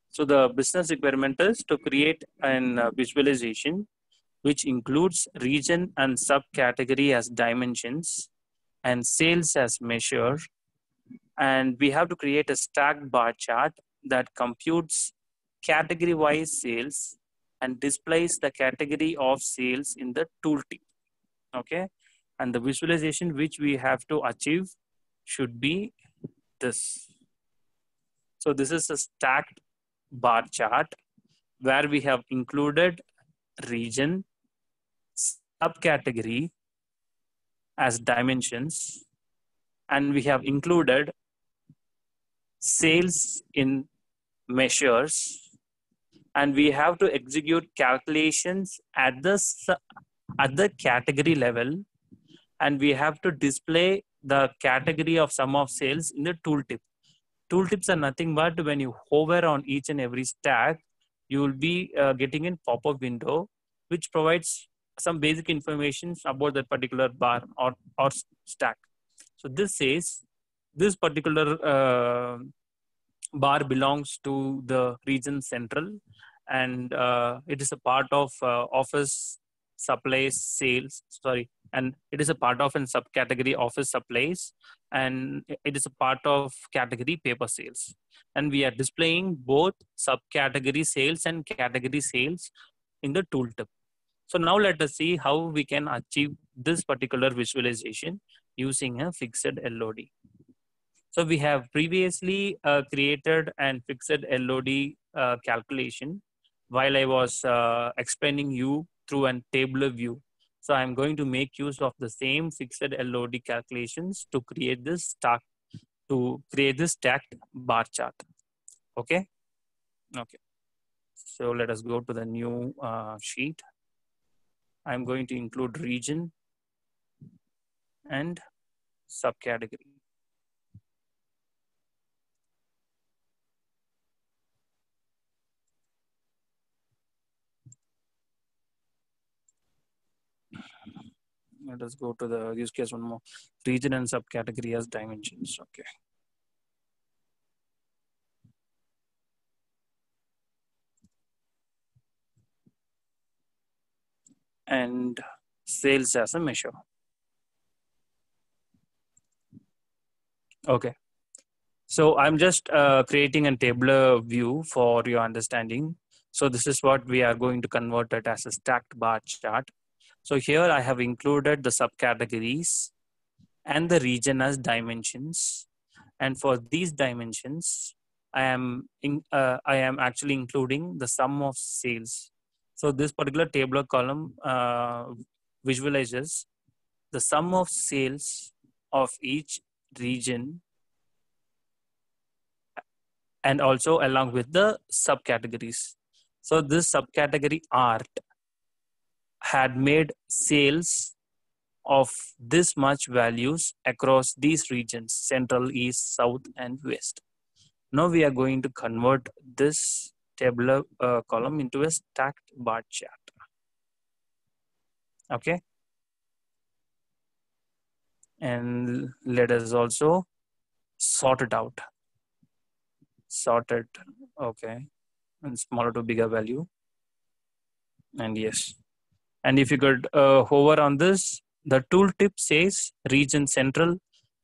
So the business requirement is to create an uh, visualization which includes region and subcategory as dimensions and sales as measure. And we have to create a stacked bar chart that computes category wise sales and displays the category of sales in the tooltip. Okay. And the visualization which we have to achieve should be this. So this is a stacked bar chart where we have included region, subcategory as dimensions, and we have included sales in measures, and we have to execute calculations at the at the category level, and we have to display the category of sum of sales in the tooltip. Tooltips are nothing but when you hover on each and every stack, you will be uh, getting a pop-up window which provides some basic information about that particular bar or, or stack. So this says this particular uh, bar belongs to the region central and uh, it is a part of uh, office supplies sales sorry and it is a part of a subcategory office supplies and it is a part of category paper sales and we are displaying both subcategory sales and category sales in the tooltip so now let us see how we can achieve this particular visualization using a fixed LOD. So we have previously uh, created and fixed LOD uh, calculation while I was uh, explaining you through a tabular view. So I'm going to make use of the same fixed LOD calculations to create this stack to create this stacked bar chart. Okay. Okay. So let us go to the new uh, sheet. I'm going to include region and subcategory. Let us go to the use case one more. Region and subcategory as dimensions. Okay. And sales as a measure. Okay. So I'm just uh, creating a tabular view for your understanding. So this is what we are going to convert it as a stacked bar chart. So here I have included the subcategories and the region as dimensions. And for these dimensions, I am in, uh, I am actually including the sum of sales. So this particular tabular column uh, visualizes the sum of sales of each region and also along with the subcategories. So this subcategory art had made sales of this much values across these regions, central, east, south, and west. Now we are going to convert this tabular uh, column into a stacked bar chart. Okay. And let us also sort it out. Sort it. Okay. And smaller to bigger value. And yes. And if you could uh, hover on this, the tooltip says region central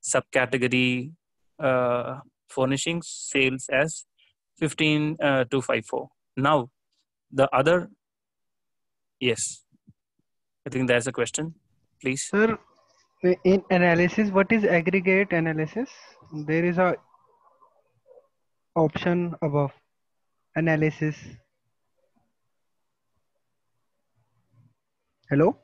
subcategory uh, furnishings sales as 15 uh, to 54. Now, the other, yes, I think there's a question, please. Sir, in analysis, what is aggregate analysis? There is a option above analysis. Hello?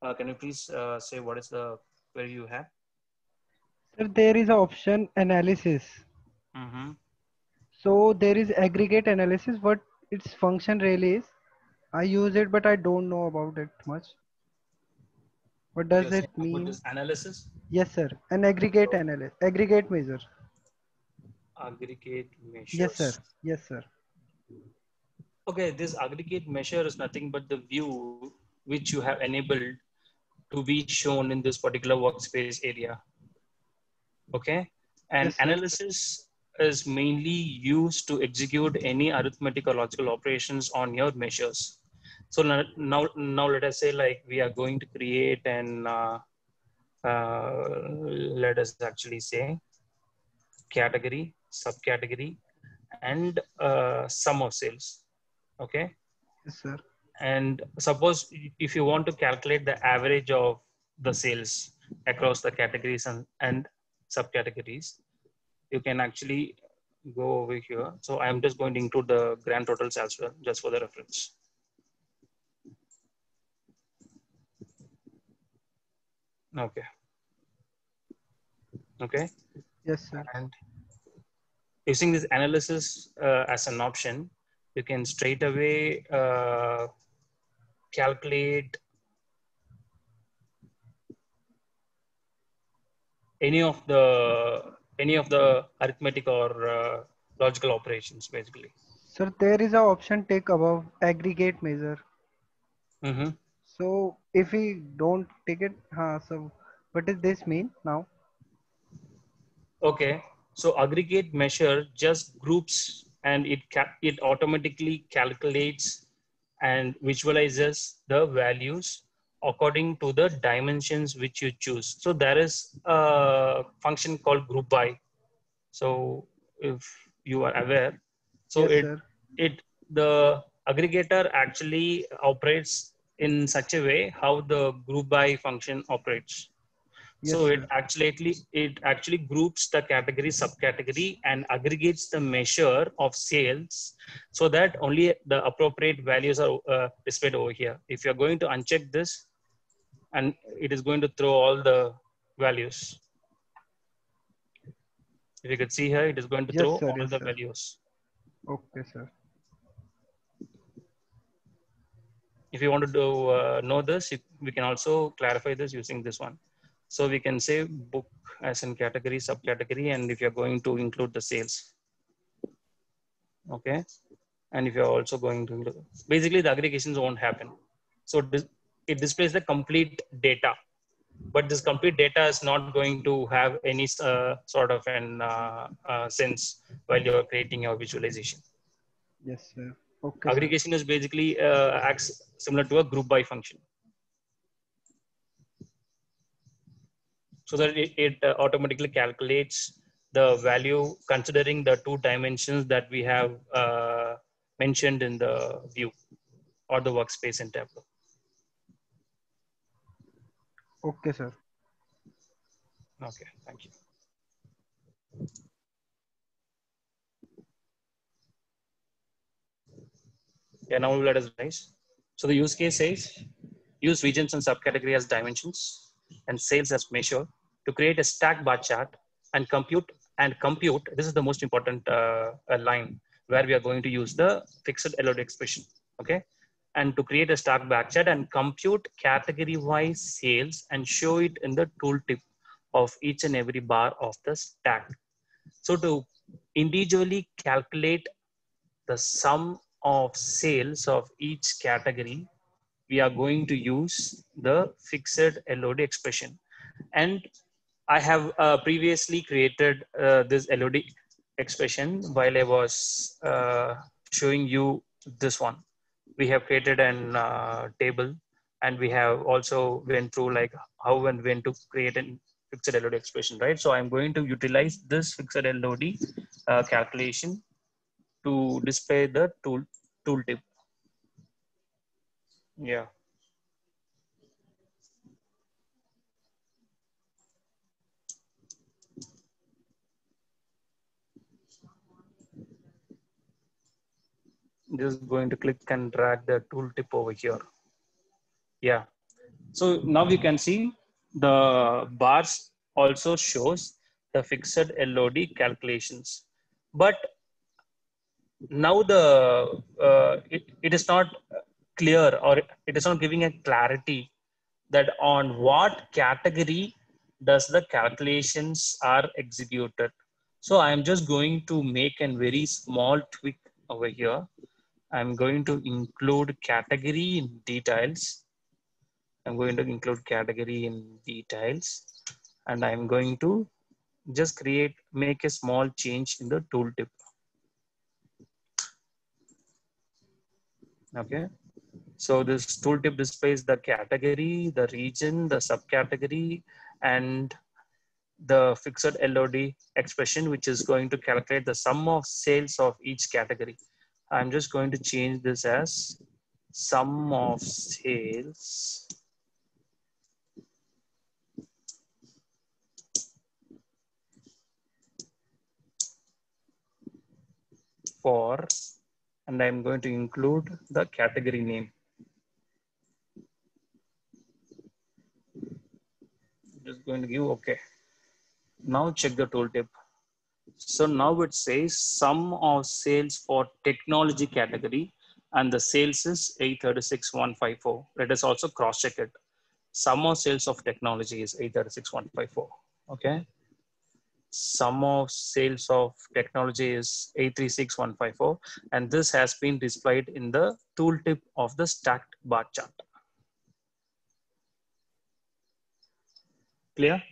Uh, can you please uh, say what is the query you have? Sir, there is a option analysis. Mm-hmm. So there is aggregate analysis. What its function really is? I use it, but I don't know about it much. What does You're it mean? Analysis, Yes, sir. An aggregate analysis, aggregate measure. aggregate measure. Yes, sir. Yes, sir. Okay, this aggregate measure is nothing but the view which you have enabled to be shown in this particular workspace area. Okay, and Yes, analysis is mainly used to execute any arithmetic or logical operations on your measures. So now, now, now let us say like we are going to create an, uh, uh, let us actually say category, subcategory, and uh, sum of sales. Okay Yes, sir. and suppose if you want to calculate the average of the sales across the categories and, and subcategories you can actually go over here so i'm just going to include the grand totals as well just for the reference okay okay Yes, sir. and using this analysis uh, as an option you can straight away uh, calculate any of the any of the arithmetic or uh, logical operations basically Sir, there is a option take above aggregate measure. Mhm. So if we don't take it, huh, so what does this mean now? okay so aggregate measure just groups and it it automatically calculates and visualizes the values according to the dimensions which you choose so there is a function called group by so if you are aware So yes, it sir. it the aggregator actually operates in such a way how the group by function operates. Yes, so it actually it actually groups the category subcategory and aggregates the measure of sales so that only the appropriate values are uh, displayed over here. If you're going to uncheck this, and it is going to throw all the values. If you could see here, it is going to Yes, throw sir, all yes, the sir. values. Okay, sir. If you want to do, uh, know this, we can also clarify this using this one. So we can say book as in category, subcategory, and if you're going to include the sales. Okay. And if you're also going to, include- basically the aggregations won't happen. So it displays the complete data, but this complete data is not going to have any uh, sort of an uh, uh, sense while you're creating your visualization. Yes, sir. Okay. Aggregation is basically uh, acts similar to a group by function. So that it, it uh, automatically calculates the value considering the two dimensions that we have uh, mentioned in the view or the workspace in Tableau. Okay, sir. Okay, thank you. Yeah, now let us rise. So the use case says use regions and subcategory as dimensions and sales as measure to create a stack bar chart and compute and compute. This is the most important uh, uh, line where we are going to use the fixed LOD expression. Okay. And to create a stack bar chart and compute category wise sales and show it in the tooltip of each and every bar of the stack. So to individually calculate the sum of sales of each category, we are going to use the fixed LOD expression. And I have uh, previously created uh, this LOD expression while I was uh, showing you this one. We have created an uh, table and we have also went through like how and when to create a fixed LOD expression, right? So I'm going to utilize this fixed LOD uh, calculation to display the tool tooltip. Yeah. Just going to click and drag the tooltip over here. Yeah. So now you can see the bars also shows the fixed LOD calculations. But now the uh, it, it is not clear or it is not giving a clarity that on what category does the calculations are executed. So I am just going to make a very small tweak over here. I'm going to include category in details. I'm going to include category in details and I'm going to just create, make a small change in the tooltip. Okay. So this tooltip displays the category, the region, the subcategory, and the fixed LOD expression, which is going to calculate the sum of sales of each category. I'm just going to change this as sum of sales for, and I'm going to include the category name. Just going to give okay. Now check the tooltip. So now it says sum of sales for technology category and the sales is 836154. Let us also cross check it. Sum of sales of technology is 836154. Okay. Sum of sales of technology is 836154 and this has been displayed in the tooltip of the stacked bar chart. Clear?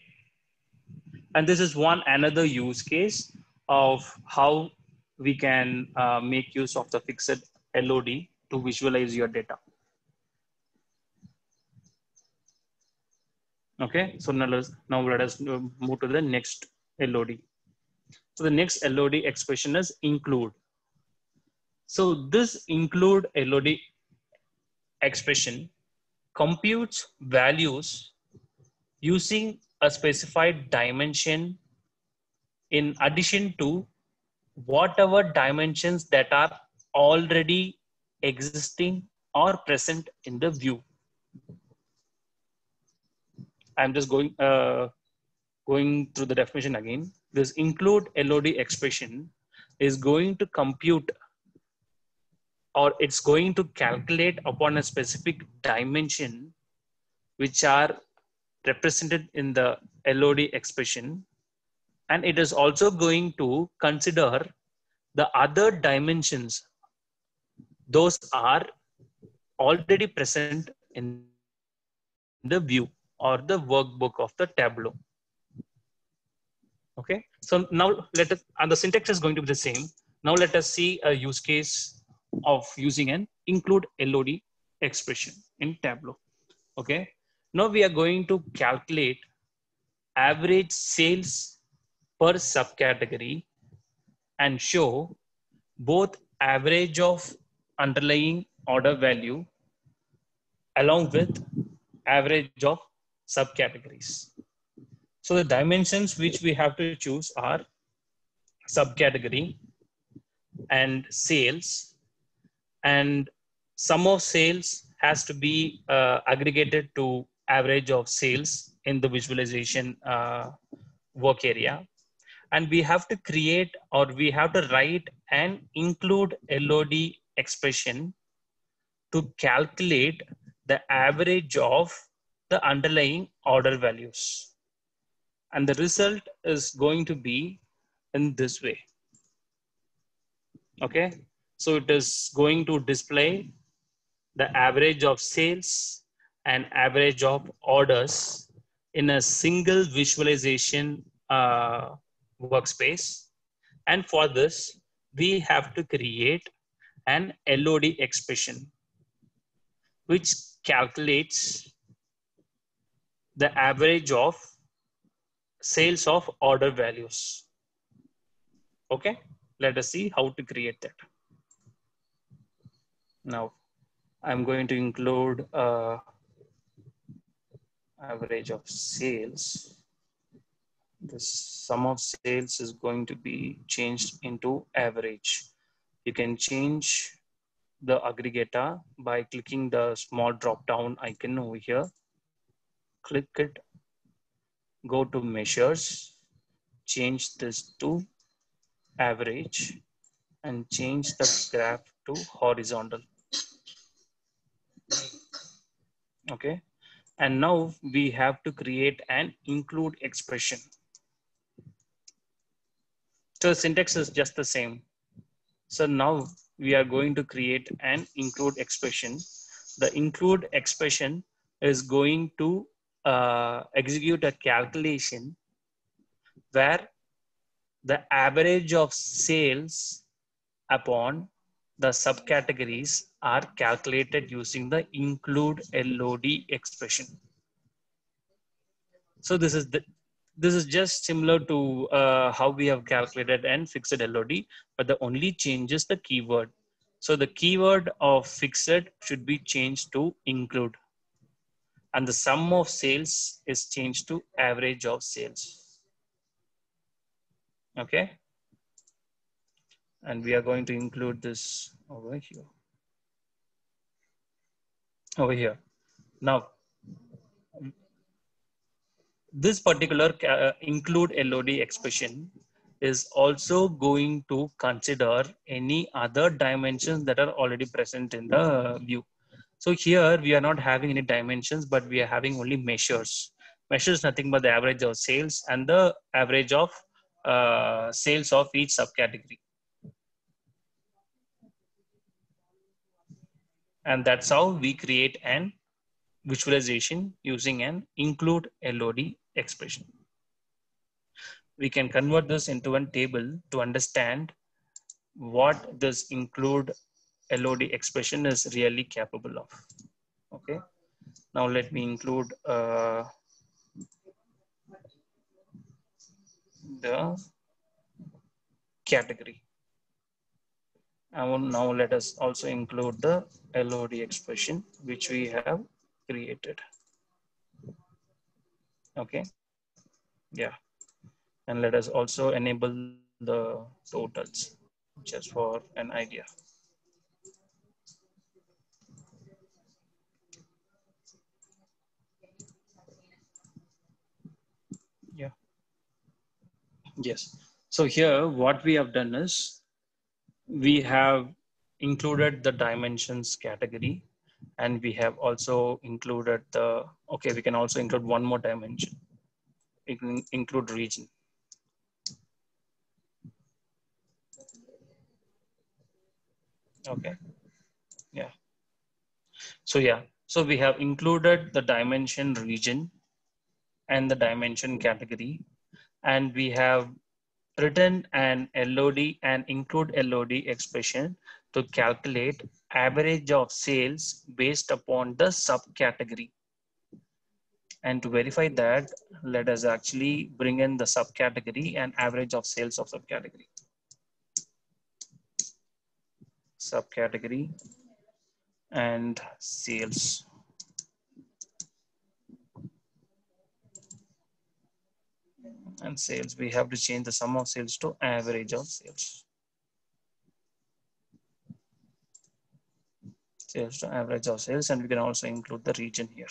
And this is one another use case of how we can uh, make use of the fixed LOD to visualize your data. Okay, so now, let's, now let us move to the next LOD. So the next LOD expression is include. So this include LOD expression computes values using a specified dimension in addition to whatever dimensions that are already existing or present in the view. I'm just going uh, going through the definition again. This include LOD expression is going to compute or it's going to calculate upon a specific dimension which are represented in the LOD expression and it is also going to consider the other dimensions those are already present in the view or the workbook of the tableau okay so now let us and the syntax is going to be the same now let us see a use case of using an include LOD expression in Tableau. Okay. Now we are going to calculate average sales per subcategory and show both average of underlying order value along with average of subcategories. So the dimensions which we have to choose are subcategory and sales and sum of sales has to be uh, aggregated to average of sales in the visualization uh, work area and we have to create or we have to write and include LOD expression to calculate the average of the underlying order values. And the result is going to be in this way. Okay, so it is going to display the average of sales and average of orders in a single visualization uh, workspace. And for this, we have to create an LOD expression, which calculates the average of sales of order values. Okay, let us see how to create that. Now, I'm going to include uh, average of sales. The sum of sales is going to be changed into average. You can change the aggregator by clicking the small drop down icon over here. Click it, go to measures, change this to average and change the graph to horizontal. Okay. And now we have to create an include expression. So syntax is just the same. So now we are going to create an include expression. The include expression is going to uh, execute a calculation where the average of sales upon the subcategories are calculated using the include LOD expression. So this is the this is just similar to uh, how we have calculated and fixed LOD, but the only change is the keyword. So the keyword of fixed should be changed to include. And the sum of sales is changed to average of sales. Okay. And we are going to include this over here. Over here. Now, this particular uh, include LOD expression is also going to consider any other dimensions that are already present in the view. So here we are not having any dimensions, but we are having only measures. Measures nothing but the average of sales and the average of uh, sales of each subcategory. And that's how we create an visualization using an include LOD expression. We can convert this into a table to understand what this include LOD expression is really capable of. Okay. Now let me include uh, the category. And now let us also include the LOD expression which we have created. Okay. Yeah. And let us also enable the totals just for an idea. Yeah. Yes. So here what we have done is we have included the dimensions category and we have also included the, okay, we can also include one more dimension. Include region. Okay, yeah. So yeah, so we have included the dimension region and the dimension category and we have written an LOD and include LOD expression to calculate average of sales based upon the subcategory. And to verify that, let us actually bring in the subcategory and average of sales of subcategory. Subcategory and sales. And sales, we have to change the sum of sales to average of sales. Sales to average of sales, and we can also include the region here.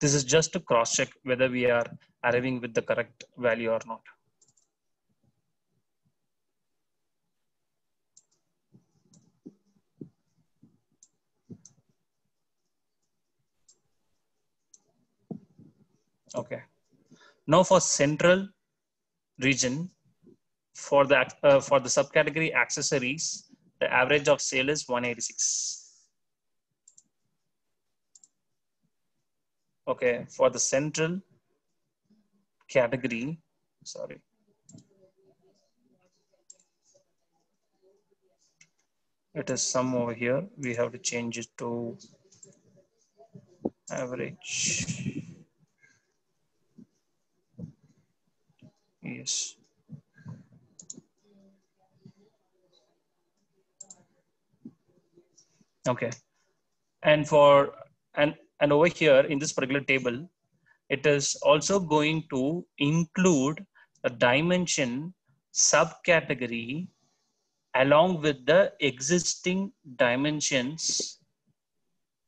This is just to cross check whether we are arriving with the correct value or not. Okay. Now for central region, for the uh, for the subcategory accessories, the average of sale is 186. Okay, for the central category, sorry. It is some over here. We have to change it to average. Yes. Okay. And for, and, and over here in this particular table, it is also going to include a dimension subcategory along with the existing dimensions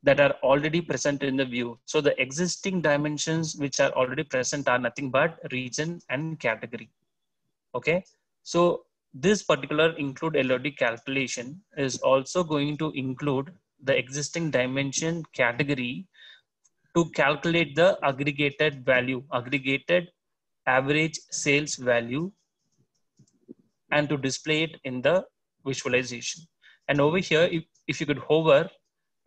that are already present in the view. So the existing dimensions which are already present are nothing but region and category. Okay. So this particular include LOD calculation is also going to include the existing dimension category to calculate the aggregated value, aggregated average sales value and to display it in the visualization. And over here, if, if you could hover,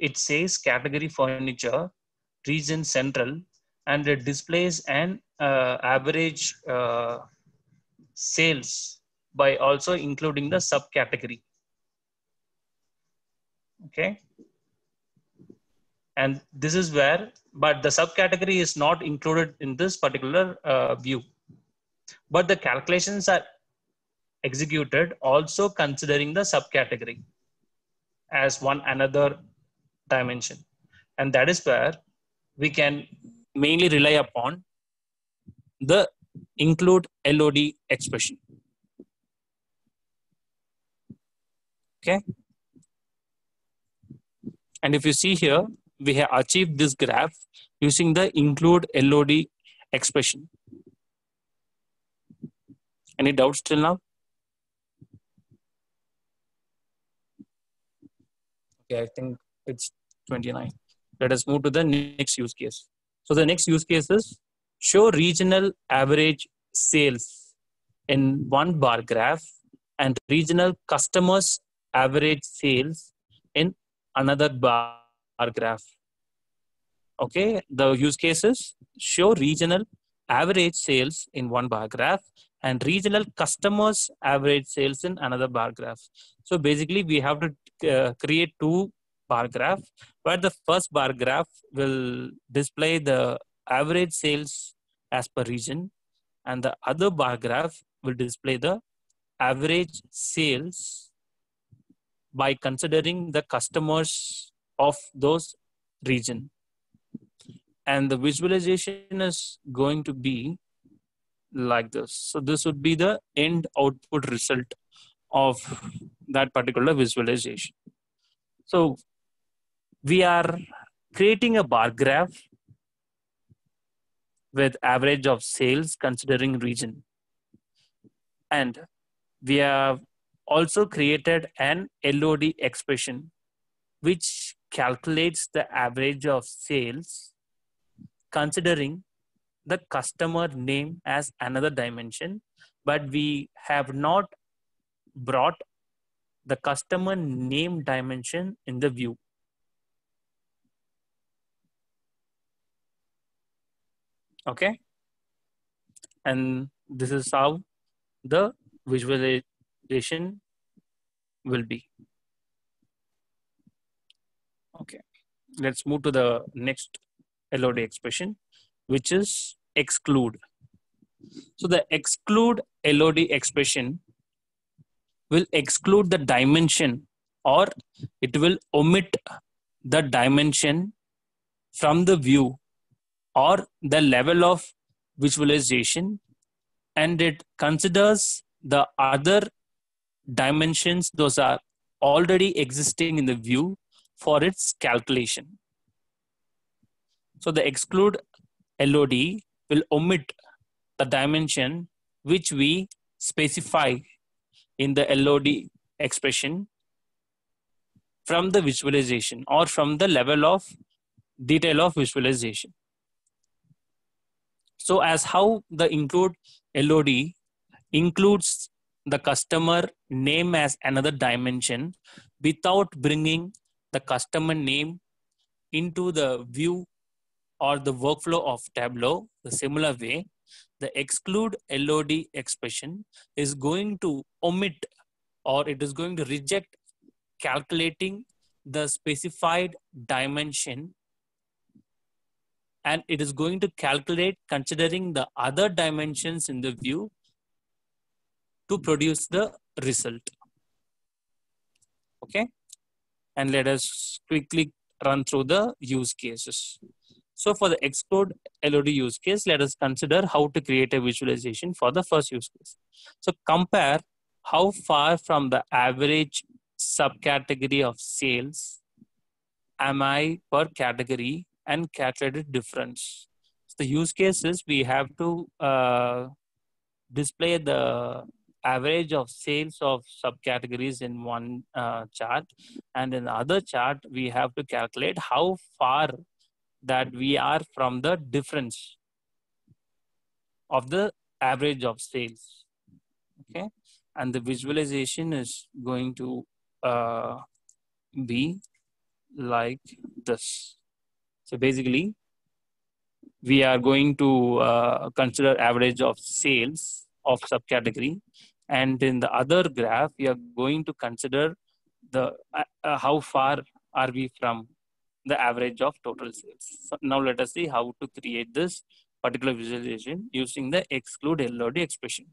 it says category furniture, region central, and it displays an uh, average uh, sales by also including the subcategory. Okay. And this is where, but the subcategory is not included in this particular uh, view. But the calculations are executed also considering the subcategory as one another dimension. And that is where we can mainly rely upon the include LOD expression. Okay. And if you see here, we have achieved this graph using the include LOD expression. Any doubts till now? Okay, I think it's 29. Let us move to the next use case. So the next use case is show regional average sales in one bar graph and regional customers average sales in another bar graph. Okay, the use cases show regional average sales in one bar graph and regional customers average sales in another bar graph. So basically we have to uh, create two bar graph where the first bar graph will display the average sales as per region and the other bar graph will display the average sales by considering the customers of those region. And the visualization is going to be like this. So this would be the end output result of that particular visualization. So we are creating a bar graph with average of sales considering region and we have also created an LOD expression which calculates the average of sales considering the customer name as another dimension, but we have not brought the customer name dimension in the view. Okay. And this is how the visualization will be. Okay, let's move to the next LOD expression, which is exclude. So the exclude LOD expression will exclude the dimension or it will omit the dimension from the view or the level of visualization and it considers the other dimensions those are already existing in the view for its calculation. So the exclude lod will omit the dimension which we specify in the lod expression from the visualization or from the level of detail of visualization so as how the include LOD includes the customer name as another dimension without bringing the customer name into the view or the workflow of Tableau the similar way, the exclude LOD expression is going to omit or it is going to reject calculating the specified dimension and it is going to calculate considering the other dimensions in the view to produce the result. Okay, and let us quickly run through the use cases. So for the exclude LOD use case, let us consider how to create a visualization for the first use case. So compare how far from the average subcategory of sales am I per category and calculated difference. So the use cases we have to uh, display the average of sales of subcategories in one uh, chart. And in the other chart we have to calculate how far that we are from the difference of the average of sales. Okay? And the visualization is going to uh, be like this so basically, we are going to uh, consider average of sales of subcategory. And in the other graph, we are going to consider the uh, uh, how far are we from the average of total sales. So now let us see how to create this particular visualization using the exclude LOD expression.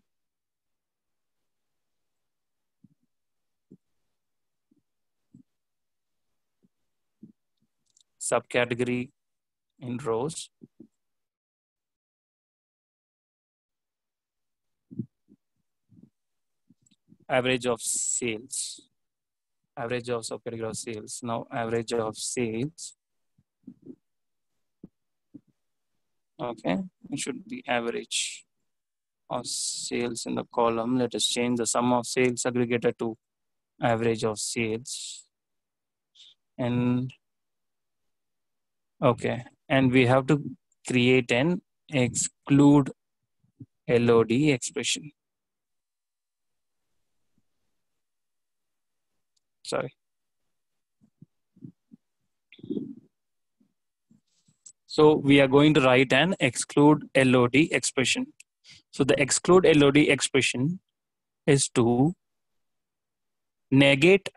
Subcategory in rows. Average of sales. Average of subcategory of sales. Now average of sales. Okay, it should be average of sales in the column. Let us change the sum of sales aggregator to average of sales. And Okay, and we have to create an exclude LOD expression. Sorry. So we are going to write an exclude LOD expression. So the exclude LOD expression is to negate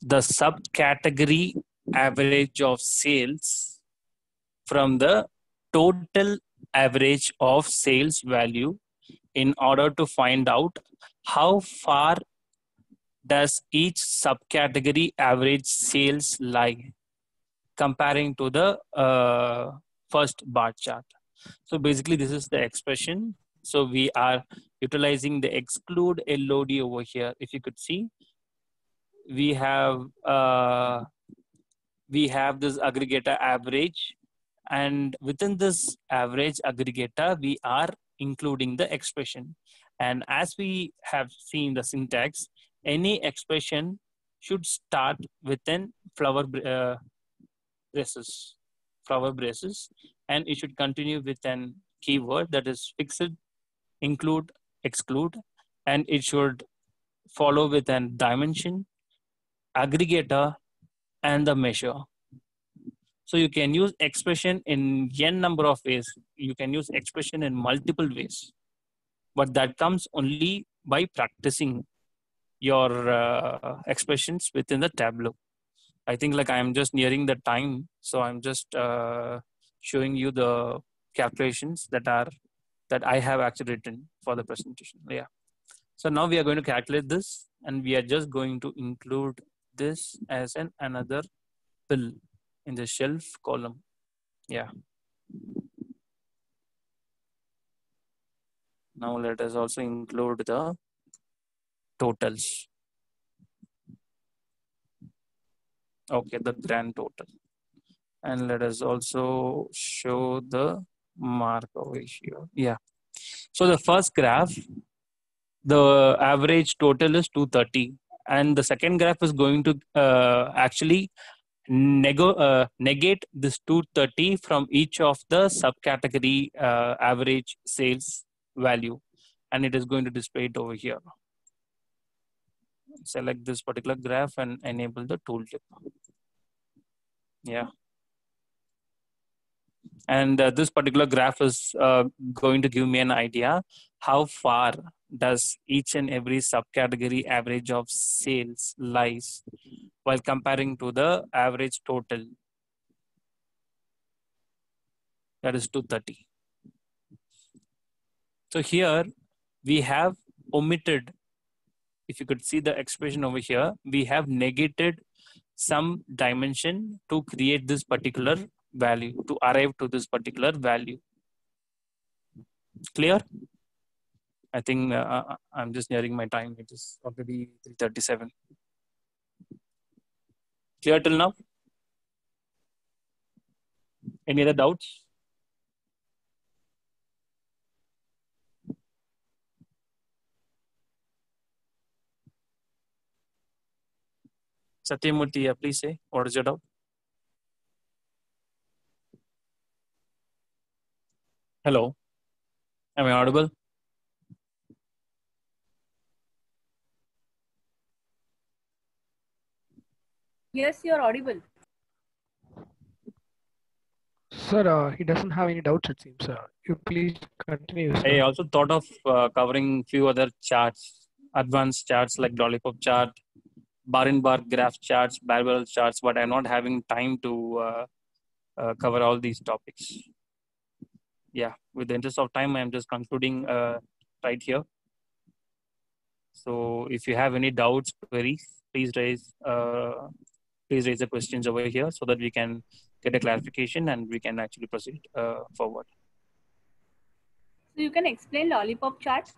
the subcategory average of sales from the total average of sales value in order to find out how far does each subcategory average sales lie comparing to the uh, first bar chart. So basically this is the expression. So we are utilizing the exclude LOD over here. If you could see, we have uh, we have this aggregator average. And within this average aggregator, we are including the expression. And as we have seen the syntax, any expression should start within flower uh, braces, flower braces, and it should continue with an keyword that is fixed, include, exclude, and it should follow with an dimension, aggregator, and the measure. So you can use expression in n number of ways. You can use expression in multiple ways, but that comes only by practicing your uh, expressions within the Tableau. I think like I'm just nearing the time, so I'm just uh, showing you the calculations that are that I have actually written for the presentation. Yeah. So now we are going to calculate this, and we are just going to include this as an another bill in the shelf column. Yeah. Now let us also include the totals. Okay, the grand total. And let us also show the mark over here. Yeah. So the first graph, the average total is 230. And the second graph is going to uh, actually nego, uh, negate this 230 from each of the subcategory uh, average sales value. And it is going to display it over here. Select this particular graph and enable the tooltip. Yeah and uh, this particular graph is uh, going to give me an idea how far does each and every subcategory average of sales lies while comparing to the average total. That is 230 so here we have omitted if you could see the expression over here we have negated some dimension to create this particular value to arrive to this particular value clear I think uh, I'm just nearing my time. It is already 3:37. Clear till now? Any other doubts? Satyamurthy, yeah, please say what is your doubt? Hello, am I audible? Yes, you're audible. Sir, uh, he doesn't have any doubts, it seems. Sir. you please continue. Sir. I also thought of uh, covering few other charts, advanced charts like lollipop chart, bar in bar graph charts, barbell charts, but I'm not having time to uh, uh, cover all these topics. Yeah, with the interest of time, I'm just concluding uh, right here. So if you have any doubts, queries, please raise uh, please raise the questions over here so that we can get a clarification and we can actually proceed uh, forward. So you can explain lollipop chart.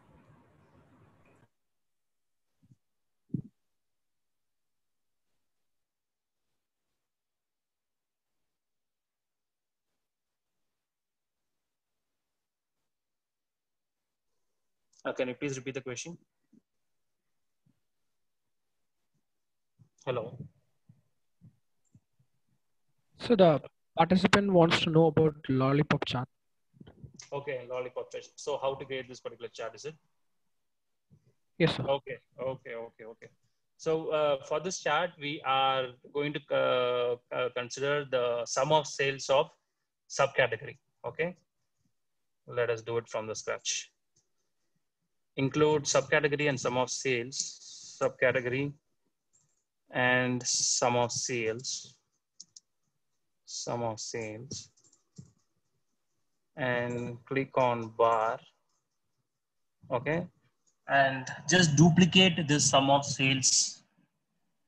Uh, can you please repeat the question? Hello. So the participant wants to know about lollipop chart. Okay, lollipop chart. So how to create this particular chart, is it? Yes, sir. Okay, okay, okay, okay. So uh, for this chart, we are going to uh, uh, consider the sum of sales of subcategory. Okay. Let us do it from the scratch. Include subcategory and sum of sales, subcategory and sum of sales, sum of sales, and click on bar. Okay. and just duplicate this sum of sales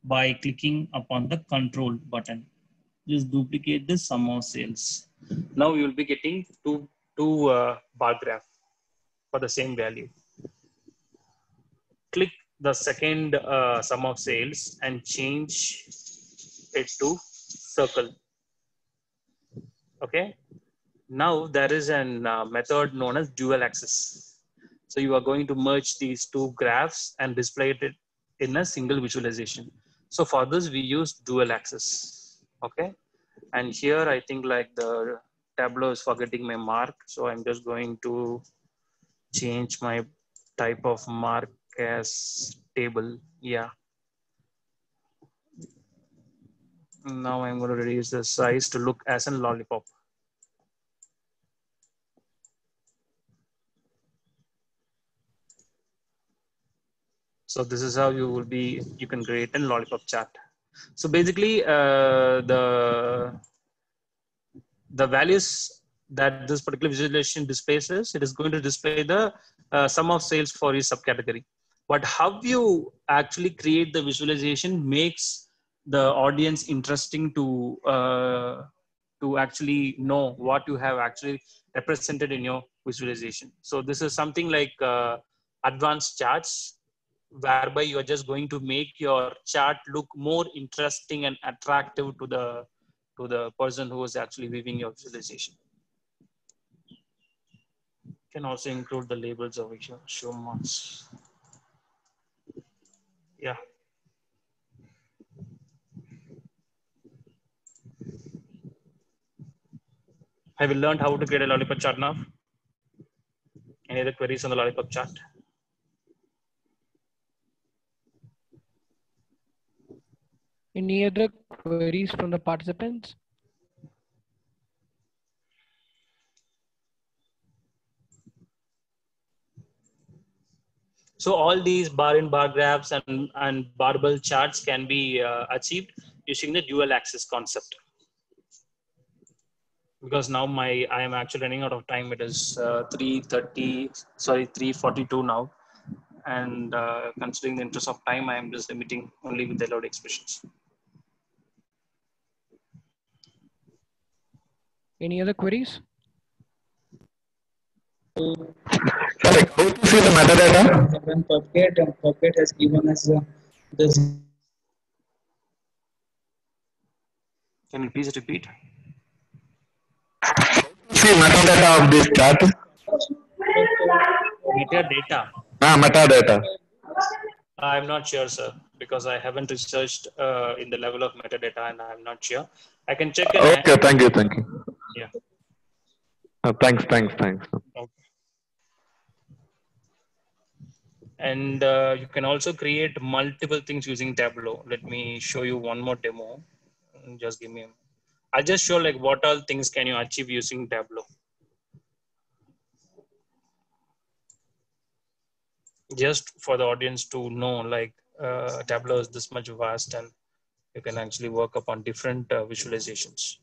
by clicking upon the control button. Just duplicate the sum of sales. Now you will be getting two, two uh, bar graph for the same value. Click the second uh, sum of sales and change it to circle. Okay. Now there is an uh, method known as dual axis. So you are going to merge these two graphs and display it in a single visualization. So for this we use dual axis. Okay. And here I think like the Tableau is forgetting my mark. So I'm just going to change my type of mark as table. Yeah. Now I'm going to reduce the size to look as a lollipop. So this is how you will be, you can create a lollipop chart. So basically uh, the, the values that this particular visualization displays is, it is going to display the uh, sum of sales for each subcategory. But how you actually create the visualization makes the audience interesting to uh, to actually know what you have actually represented in your visualization. So this is something like uh, advanced charts whereby you are just going to make your chart look more interesting and attractive to the to the person who is actually viewing your visualization. You can also include the labels here, show marks. Yeah. Have you learned how to create a lollipop chart now? Any other queries on the lollipop chart? Any other queries from the participants? So all these bar in bar graphs and, and barbell charts can be uh, achieved using the dual axis concept. Because now my I am actually running out of time. It is uh, 330, sorry, 342 now. And uh, considering the interest of time, I am just limiting only with the LOD expressions. Any other queries? Sorry, how to see the metadata? When Puppet and Puppet has given us uh, the Can you please repeat? See metadata of this chart. Metadata. Ah, metadata. I'm not sure, sir, because I haven't researched uh, in the level of metadata and I'm not sure. I can check it. Okay, thank you, thank you. Yeah. Uh, thanks, thanks, thanks. Okay. And uh, you can also create multiple things using Tableau. Let me show you one more demo. Just give me. I'll just show like what all things can you achieve using Tableau. Just for the audience to know, like uh, Tableau is this much vast, and you can actually work upon different uh, visualizations.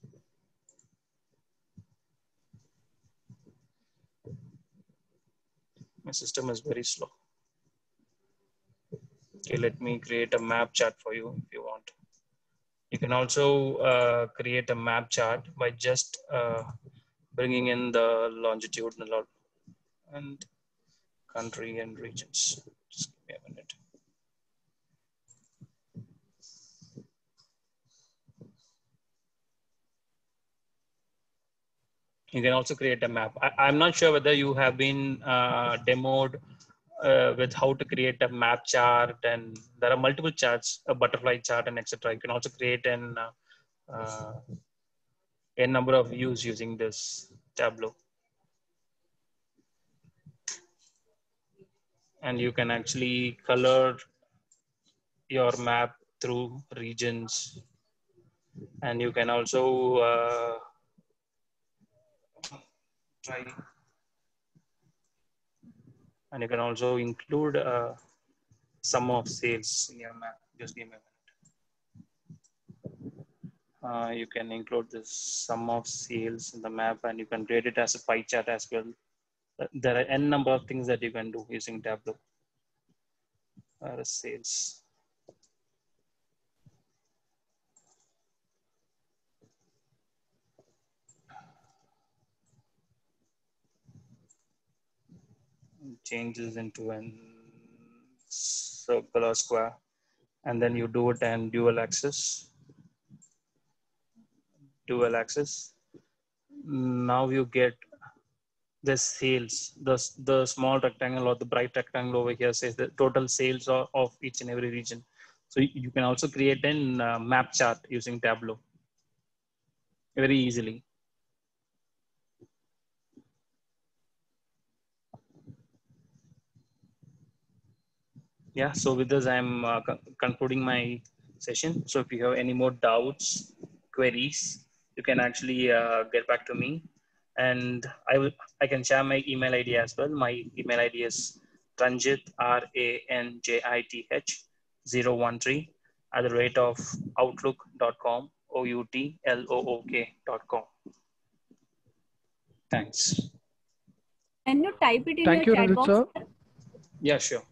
My system is very slow. Okay, let me create a map chart for you if you want. You can also uh, create a map chart by just uh, bringing in the longitudinal and country and regions. Just give me a minute. You can also create a map. I, am not sure whether you have been uh, demoed uh, with how to create a map chart and there are multiple charts, a butterfly chart and etc. You can also create an uh, uh, a number of views using this Tableau. And you can actually color your map through regions. And you can also uh, try and you can also include uh, sum of sales in your map. Just give me a minute. Uh, you can include this sum of sales in the map and you can create it as a pie chart as well. There are n number of things that you can do using Tableau. Is sales? Changes into an circle or square and then you do it and dual axis. Dual axis. Now you get the sales the, the small rectangle or the bright rectangle over here says the total sales of, of each and every region. So you you can also create a uh, map chart using tableau. Very easily yeah so with this i'm uh, con- concluding my session. So if you have any more doubts queries you can actually uh, get back to me. And i will i can share my email id as well. My email id is ranjith r a n j i t h 013 at the rate of outlook.com o u t l o o k.com thanks. Can you type it in Thank you, your chat Ranjith box? sir. yeah sure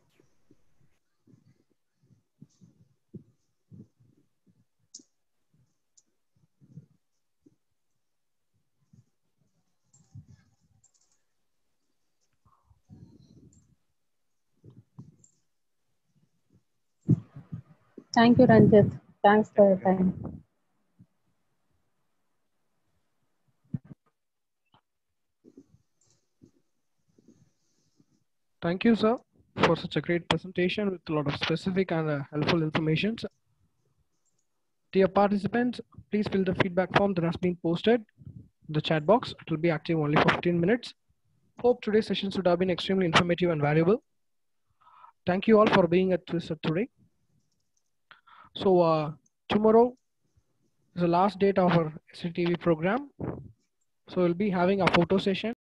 Thank you, Ranjith. Thanks for your time. Thank you, sir, for such a great presentation with a lot of specific and uh, helpful information. Dear participants, please fill the feedback form that has been posted in the chat box. It will be active only for 15 minutes. Hope today's session would have been extremely informative and valuable. Thank you all for being at this today. So uh, tomorrow is the last date of our STTP program. So we'll be having a photo session.